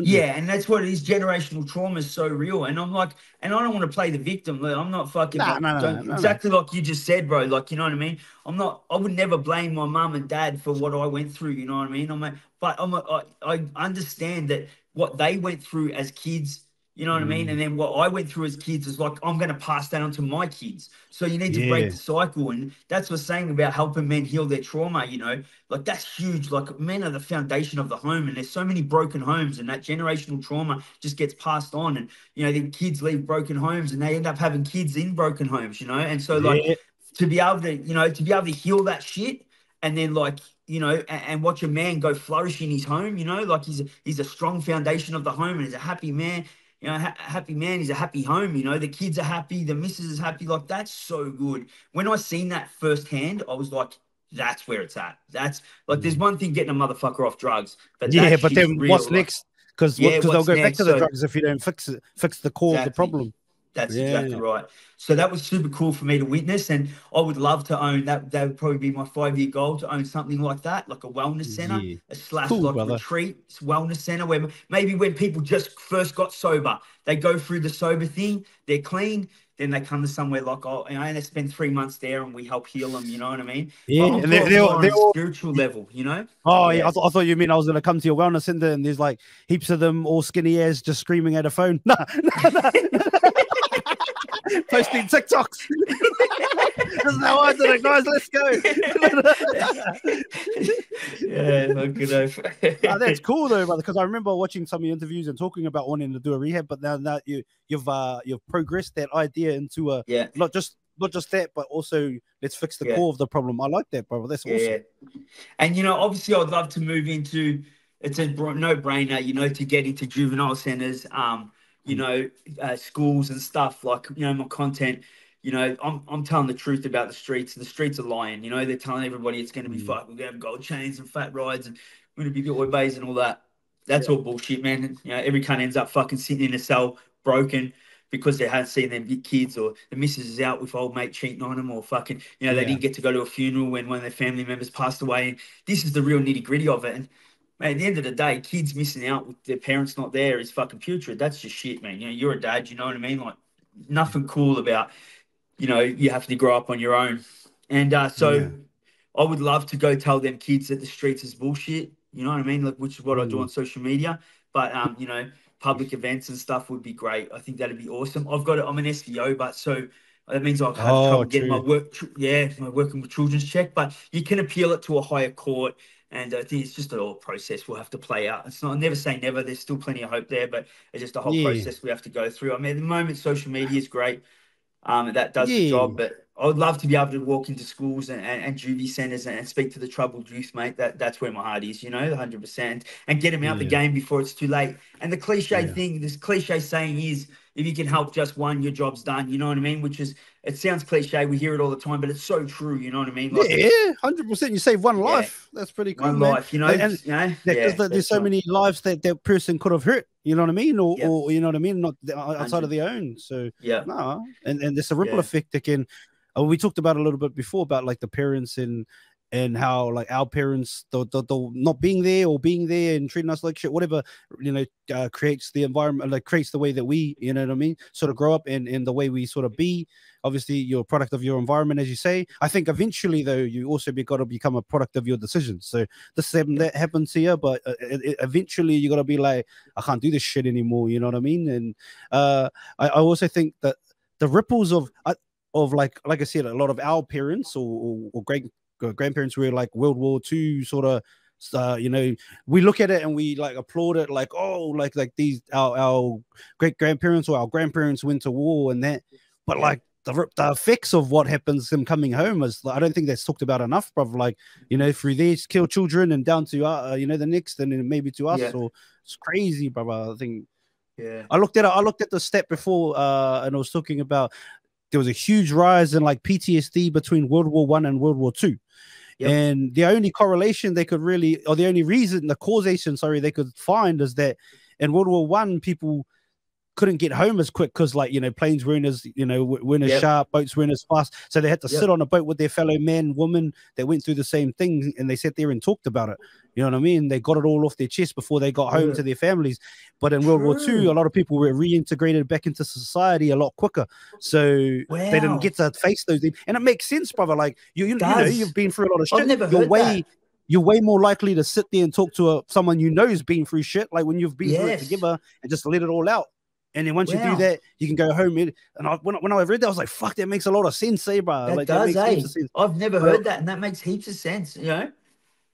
Yeah, and that's what it is. Generational trauma is so real, and I'm like, and I don't want to play the victim. Like, I'm not fucking Nah, like, no, no, no, no, no. exactly like you just said, bro. Like you know what I mean. I'm not. I would never blame my mum and dad for what I went through. You know what I mean. I'm, a, but I'm. A, I, I understand that what they went through as kids. You know what I mean? Mm. And then what I went through as kids is like I'm going to pass that on to my kids. So you need to Yeah. break the cycle, and that's what's saying about helping men heal their trauma. You know, like that's huge. Like men are the foundation of the home, and there's so many broken homes, and that generational trauma just gets passed on. And you know, the kids leave broken homes, and they end up having kids in broken homes. You know, and so like Yeah. to be able to, you know, to be able to heal that shit, and then like you know, and, and watch a man go flourish in his home. You know, like he's a, he's a strong foundation of the home, and he's a happy man. You know, ha- a happy man is a happy home. You know, the kids are happy, the missus is happy. Like that's so good. When I seen that firsthand, I was like, that's where it's at. That's like, there's one thing getting a motherfucker off drugs, but Mm. yeah, but then what's next? Because Yeah, they'll go back to the So- drugs if you don't fix it, fix the core of the problem. That's Yeah. exactly right. So that was super cool for me to witness, and I would love to own that. That would probably be my five-year goal to own something like that, like a wellness center, Yeah. a slash Cool, like brother. retreat wellness center, where maybe when people just first got sober, they go through the sober thing, they're clean, then they come to somewhere like oh, and I spend three months there, and we help heal them. You know what I mean? Yeah, and they, talking they're, on they're a all spiritual level. You know? Oh yeah, Yeah. I, th- I thought you mean I was gonna come to your wellness center and there's like heaps of them all skinny ass just screaming at a phone. Nah, nah, nah. Posting TikToks. this is how I did it, guys. Let's go. *laughs* yeah, look at Ah, that's cool though, brother. Because I remember watching some of your interviews and talking about wanting to do a rehab, but now that you you've uh you've progressed that idea into a Yeah. not just not just that, but also let's fix the Yeah. core of the problem. I like that, brother. That's Yeah, awesome. yeah. And you know, obviously, I'd love to move into. It's a no brainer, you know, to get into juvenile centers, um, you know, uh, schools and stuff. Like, you know, my content. You know, I'm I'm telling the truth about the streets. The streets are lying. You know, they're telling everybody it's going to be Mm. fuck. We're going to have gold chains and fat rides, and we're going to be boy bays and all that. That's all bullshit, man. You know, every cunt ends up fucking sitting in a cell, broken, because they hadn't seen their kids, or the missus is out with old mate cheating on them, or fucking, you know, they Yeah. didn't get to go to a funeral when one of their family members passed away. And this is the real nitty gritty of it. And man, at the end of the day, kids missing out with their parents not there is fucking putrid. That's just shit, man. You know, you're a dad, you know what I mean? Like, nothing cool about, you know, you have to grow up on your own. And uh, so Yeah. I would love to go tell them kids that the streets is bullshit. You know what I mean? Like, which is what I do Mm. on social media. But um, you know, public events and stuff would be great. I think that'd be awesome. I've got it. I'm an SVO, but so that means I've had Oh, trouble getting my work. Yeah, my working with children's check. But you can appeal it to a higher court. And I think it's just a whole process we'll have to play out. It's not never say never. There's still plenty of hope there, but it's just a whole Yeah. process we have to go through. I mean, at the moment, social media is great. Um, that does the job, but I would love to be able to walk into schools and, and, and juvie centres and, and speak to the troubled youth, mate. That that's where my heart is, you know, hundred percent, and get them out the game before it's too late. And the cliche Yeah. thing, this cliche saying is, if you can help just one, your job's done. You know what I mean? Which is, it sounds cliche. We hear it all the time, but it's so true. You know what I mean? Like, Yeah, hundred percent. You save one Yeah. life. That's pretty cool, one man. life, you know, And- you know, yeah, there's so right. many lives that that person could have hurt. You know what I mean? Or, Yeah. or you know what I mean? Not outside of their own. So Yeah, no, and and there's a ripple Yeah. effect that can. Uh, we talked about a little bit before about like the parents and and how like our parents the, the, the not being there or being there and treating us like shit whatever you know uh, creates the environment like creates the way that we you know what i mean sort of grow up and and the way we sort of be. Obviously you're a product of your environment as you say. I think eventually though you also be got to become a product of your decisions. So this is that happens here but uh, it, it- eventually you got to be like i can't do this shit anymore you know what i mean? And uh i, I also think that the ripples of of like like i said a lot of our parents or, or, or great uh, grandparents were like world war ii sort of uh, you know we look at it and we like applaud it like oh like like these our, our great grandparents or our grandparents went to war and that but like the, the effects of what happens them coming home is i don't think that's talked about enough bro like you know through these kill children and down to uh, you know the next and then maybe to us Yeah. or it's crazy brother i think yeah, I looked at it. I looked at the stat before, uh, and I was talking about there was a huge rise in like PTSD between World War One and World War Two, Yep. and the only correlation they could really, or the only reason, the causation, sorry, they could find is that in World War One, people couldn't get home as quick because, like, you know, planes weren't as, you know, weren't as Yep. sharp, boats weren't as fast, so they had to Yep. sit on a boat with their fellow men, women that went through the same thing, and they sat there and talked about it. You know what I mean? They got it all off their chest before they got home Yeah. to their families. But in World War II, a lot of people were reintegrated back into society a lot quicker. So they didn't get to face those things. And it makes sense, brother. Like you, you, you know, you've been through a lot of shit. I've never you're heard way that. you're way more likely to sit there and talk to a, someone you know's been through shit, like when you've been through it Yes. together and just let it all out. And then once you do that, you can go home. And and I, when, I- when I read that, I was like, "Fuck, that makes a lot of sense, eh, bro? That like does, that eh? makes heaps sense." I've never heard that, and that makes heaps of sense, you know.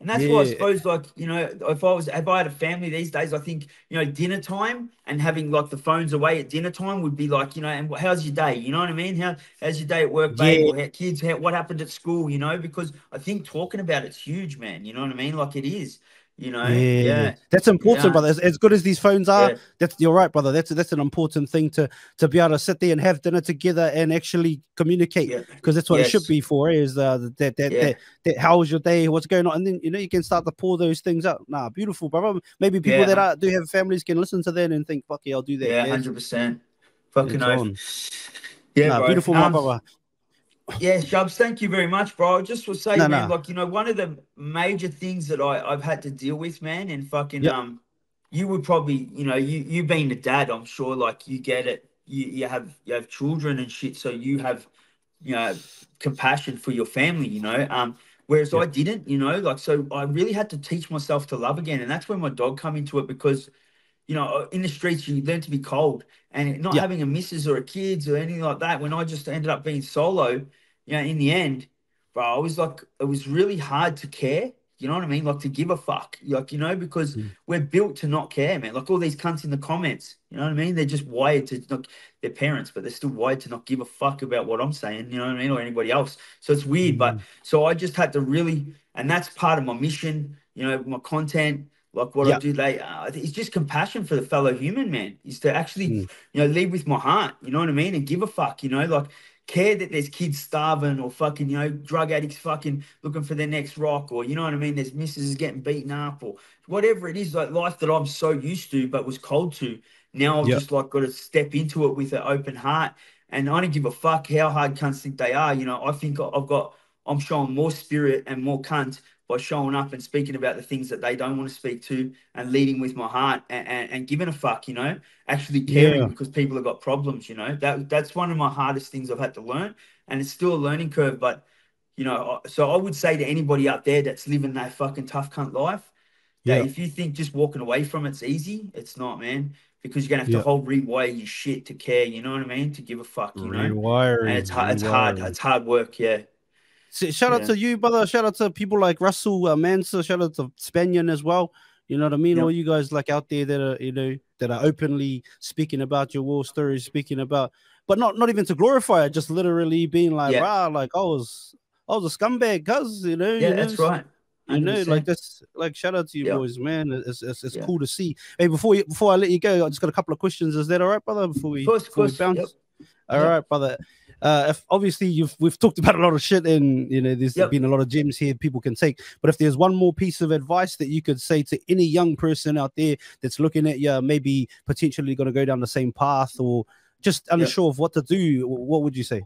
And that's why I suppose, like, you know, if I was, if I had a family these days, I think, you know, dinner time and having like the phones away at dinner time would be like, you know, and how's your day? You know what I mean? How how's your day at work, babe? Yeah. How, kids, how, what happened at school? You know, because I think talking about it's huge, man. You know what I mean? Like it is. You know, Yeah, yeah, that's important, Yeah. brother. As, as good as these phones are, Yeah. that's you're right, brother. That's that's an important thing to to be able to sit there and have dinner together and actually communicate because that's what it should be for. eh, Is uh, that that, that that how was your day? What's going on? And then you know you can start to pull those things out. Nah, beautiful, brother. Maybe people that are, do have families can listen to that and think, "Fuck yeah, I'll do that." yeah, hundred percent. Fucking. Yeah, Nah, beautiful, my Um, brother. Yeah, Shubz, thank you very much, bro. I just was saying, No, man, no. like, you know, one of the major things that I, I've had to deal with, man, and fucking Yep. um you would probably, you know, you you being a dad, I'm sure like you get it. You you have you have children and shit, so you have, you know, compassion for your family, you know. Um whereas I didn't, you know, like so I really had to teach myself to love again. And that's when my dog come into it because you know, in the streets, you learn to be cold and not Yeah. having a missus or a kids or anything like that. When I just ended up being solo, you know, in the end, bro, I was like, it was really hard to care. You know what I mean? Like to give a fuck, like you know, because Mm. we're built to not care, man. Like all these cunts in the comments, you know what I mean? They're just wired to not their parents, but they're still wired to not give a fuck about what I'm saying. You know what I mean, or anybody else. So it's weird, but so I just had to really, and that's part of my mission. You know, my content, like what I do. They, uh, it's just compassion for the fellow human man. Is to actually, Mm. you know, lead with my heart. You know what I mean, and give a fuck. You know, like care that there's kids starving or fucking, you know, drug addicts fucking looking for their next rock or, you know what I mean? There's misses getting beaten up or whatever it is, like life that I'm so used to but was cold to. Now I've just like got to step into it with an open heart. And I don't give a fuck how hard cunts think they are. You know, I think I've got, I'm showing more spirit and more cunt by showing up and speaking about the things that they don't want to speak to and leading with my heart and, and, and giving a fuck, you know, actually caring Yeah. because people have got problems, you know. That that's one of my hardest things I've had to learn. And it's still a learning curve, but you know, so I would say to anybody out there that's living that fucking tough cunt life, that if you think just walking away from it's easy, it's not, man. Because you're gonna have Yeah. to whole rewire your shit to care, you know what I mean? To give a fuck, you know. And it's hard, it's hard, it's hard work, yeah. Shout out Yeah. to you, brother. Shout out to people like Russell uh, Mansa. Shout out to Spanian as well. You know what I mean? Yep. All you guys like out there that are, you know, that are openly speaking about your war stories, speaking about, but not not even to glorify it, just literally being like, Yeah. rah, like I was, I was a scumbag, cuz you know, Yeah, you know, that's right. You know, like that's like shout out to you Yeah. boys, man. It's it's, it's Yeah. cool to see. Hey, before you before I let you go, I just got a couple of questions. Is that all right, brother? Before we, Of course, before we bounce. Yep. All right, Yep. brother. Uh, if obviously you've we've talked about a lot of shit, and you know there's Yep. been a lot of gems here people can take. But if there's one more piece of advice that you could say to any young person out there that's looking at you, maybe potentially going to go down the same path, or just unsure of what to do, what would you say?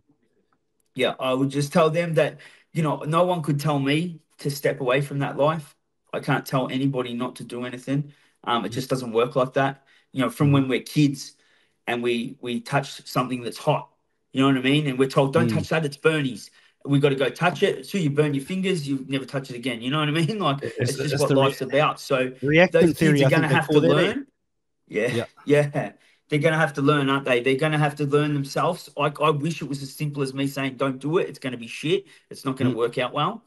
Yeah, I would just tell them that, you know, no one could tell me to step away from that life. I can't tell anybody not to do anything. Um, it just doesn't work like that. You know, from when we're kids and we we touch something that's hot, you know what I mean? And we're told, don't Mm. touch that, it's Bernie's. We've got to go touch it. So you burn your fingers, you never touch it again. You know what I mean? *laughs* Like It's- it's, just what the re- life's about. So those theory. kids are going to have to learn. Yeah, Yeah. yeah, They're going to have to learn, aren't they? They're going to have to learn themselves. I, I wish it was as simple as me saying, "Don't do it." It's going to be shit. It's not going to Mm. work out well.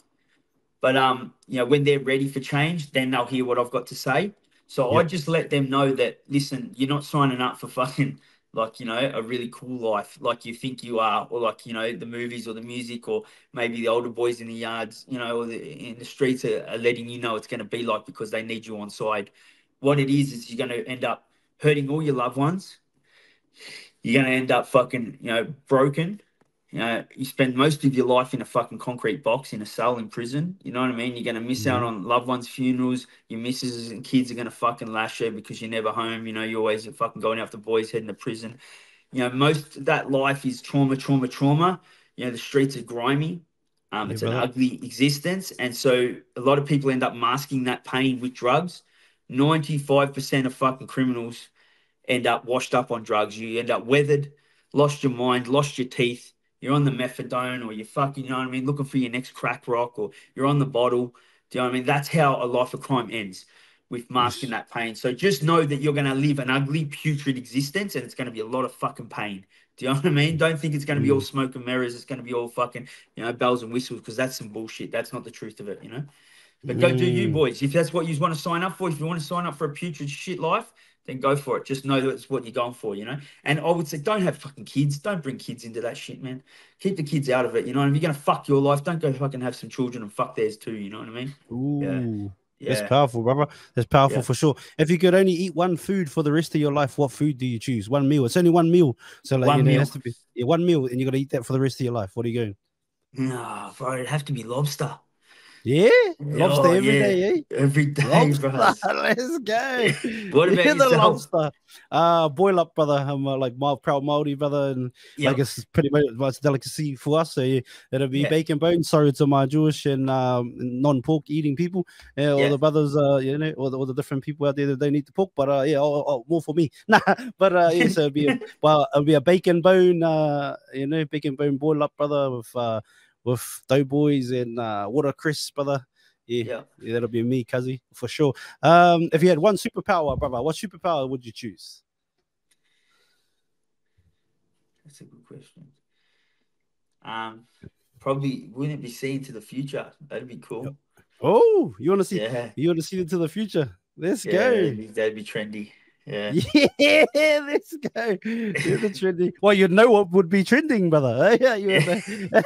But um, you know, when they're ready for change, then they'll hear what I've got to say. So I just let them know that listen, you're not signing up for fucking like you know a really cool life like you think you are, or like you know the movies or the music, or maybe the older boys in the yards, you know, or the, in the streets are, are letting you know it's going to be like because they need you on side. What it is is you're going to end up hurting all your loved ones. You're going to end up fucking you know broken. You know, you spend most of your life in a fucking concrete box in a cell in prison. You know what I mean? You're gonna miss out on loved ones' funerals. Your misses and kids are gonna fucking lash you because you're never home. You know, you're always fucking going after boys heading to prison. You know, most of that life is trauma, trauma, trauma. You know, the streets are grimy. Um, Yeah, it's an ugly existence, and so a lot of people end up masking that pain with drugs. Ninety-five percent of fucking criminals end up washed up on drugs. You end up weathered, lost your mind, lost your teeth. You're on the methadone, or you're fucking, you know what I mean, looking for your next crack rock, or you're on the bottle. Do you know what I mean? That's how a life of crime ends, with masking that pain. So just know that you're going to live an ugly, putrid existence, and it's going to be a lot of fucking pain. Do you know what I mean? Don't think it's going to be all smoke and mirrors. It's going to be all fucking, you know, bells and whistles, because that's some bullshit. That's not the truth of it, you know. But go do you, Mm. boys. If that's what you want to sign up for, if you want to sign up for a putrid shit life, then go for it. Just know that it's what you're going for, you know. And I would say, don't have fucking kids. Don't bring kids into that shit, man. Keep the kids out of it. You know, and if you're gonna fuck your life, don't go fucking have some children and fuck theirs too. You know what I mean? Ooh. Yeah. That's powerful, brother. That's powerful Yeah. for sure. If you could only eat one food for the rest of your life, what food do you choose? One meal. It's only one meal. So like One you know, it meal. has to be yeah, one meal, and you got to eat that for the rest of your life. What are you going? No, bro, it'd have to be lobster Yeah, lobster Oh, every yeah. day, eh? every day, Lobster, bro. *laughs* let's go. What about yeah, the lobster? Uh, boil up, brother. I'm uh, like mild, proud Maori, brother, and Yep. like it's pretty much much delicacy for us. So yeah, it'll be Yeah. bacon bone. Sorry to my Jewish and um, non-pork eating people, all Yeah. the brothers, uh, you know, all the, all the different people out there that don't eat the pork. But uh, yeah, oh, oh, more for me. *laughs* Nah, but uh, yeah, so it'll be a, *laughs* well, it'll be a bacon bone, uh, you know, bacon bone boil up, brother, with uh, with doughboys and uh, watercress, brother. Yeah, Yeah. yeah, that'll be me, Cuzzy, for sure. Um, if you had one superpower, brother, what superpower would you choose? That's a good question. Um, probably wouldn't it be seeing to the future? That'd be cool. Oh, you want to see? Yeah. You want to see into the future? Let's Yeah, go. that'd be, that'd be trendy. Yeah. *laughs* Yeah, let's go. You're the trendy. Well, you'd know what would be trending, brother. *laughs* Yeah, you *laughs*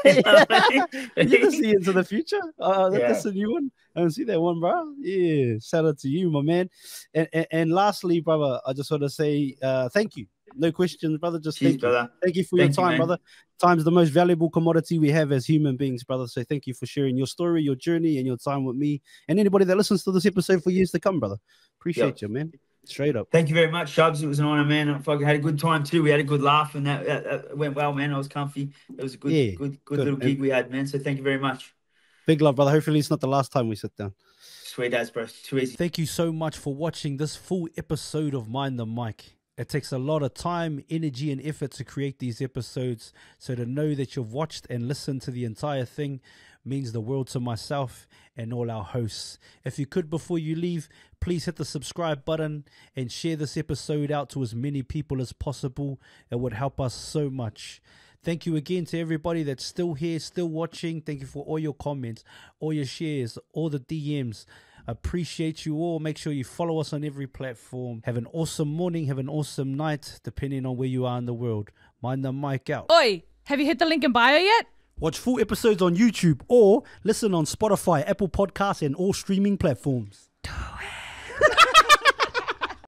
you can see into the future. Uh, that- That's a new one. I don't see that one, bro. Yeah, shout out to you, my man. And and, and lastly, brother, I just want to say uh, thank you. No questions, brother. Just thank you. Thank you for Thank your time, man. brother. Time's the most valuable commodity we have as human beings, brother. So thank you for sharing your story, your journey, and your time with me and anybody that listens to this episode for years to come, brother. Appreciate Yep. you, man. Straight up. Thank you very much, Shubz. It was an honor, man. I fucking had a good time too. We had a good laugh, and that, that, that went well, man. I was comfy. It was a good, Yeah, good, good, good. little gig we had, man. So thank you very much. Big love, brother. Hopefully it's not the last time we sit down. Sweet as, bro. Too easy. Thank you so much for watching this full episode of Mind the Mic. It takes a lot of time, energy, and effort to create these episodes. So to know that you've watched and listened to the entire thing means the world to myself and all our hosts. If you could, before you leave, please hit the subscribe button and share this episode out to as many people as possible. It would help us so much. Thank you again to everybody that's still here, still watching. Thank you for all your comments, all your shares, all the DMs. Appreciate you all. Make sure you follow us on every platform. Have an awesome morning, have an awesome night, depending on where you are in the world. Mind the mic out. Oi, have you hit the link in bio yet? Watch full episodes on YouTube or listen on Spotify, Apple Podcasts, and all streaming platforms.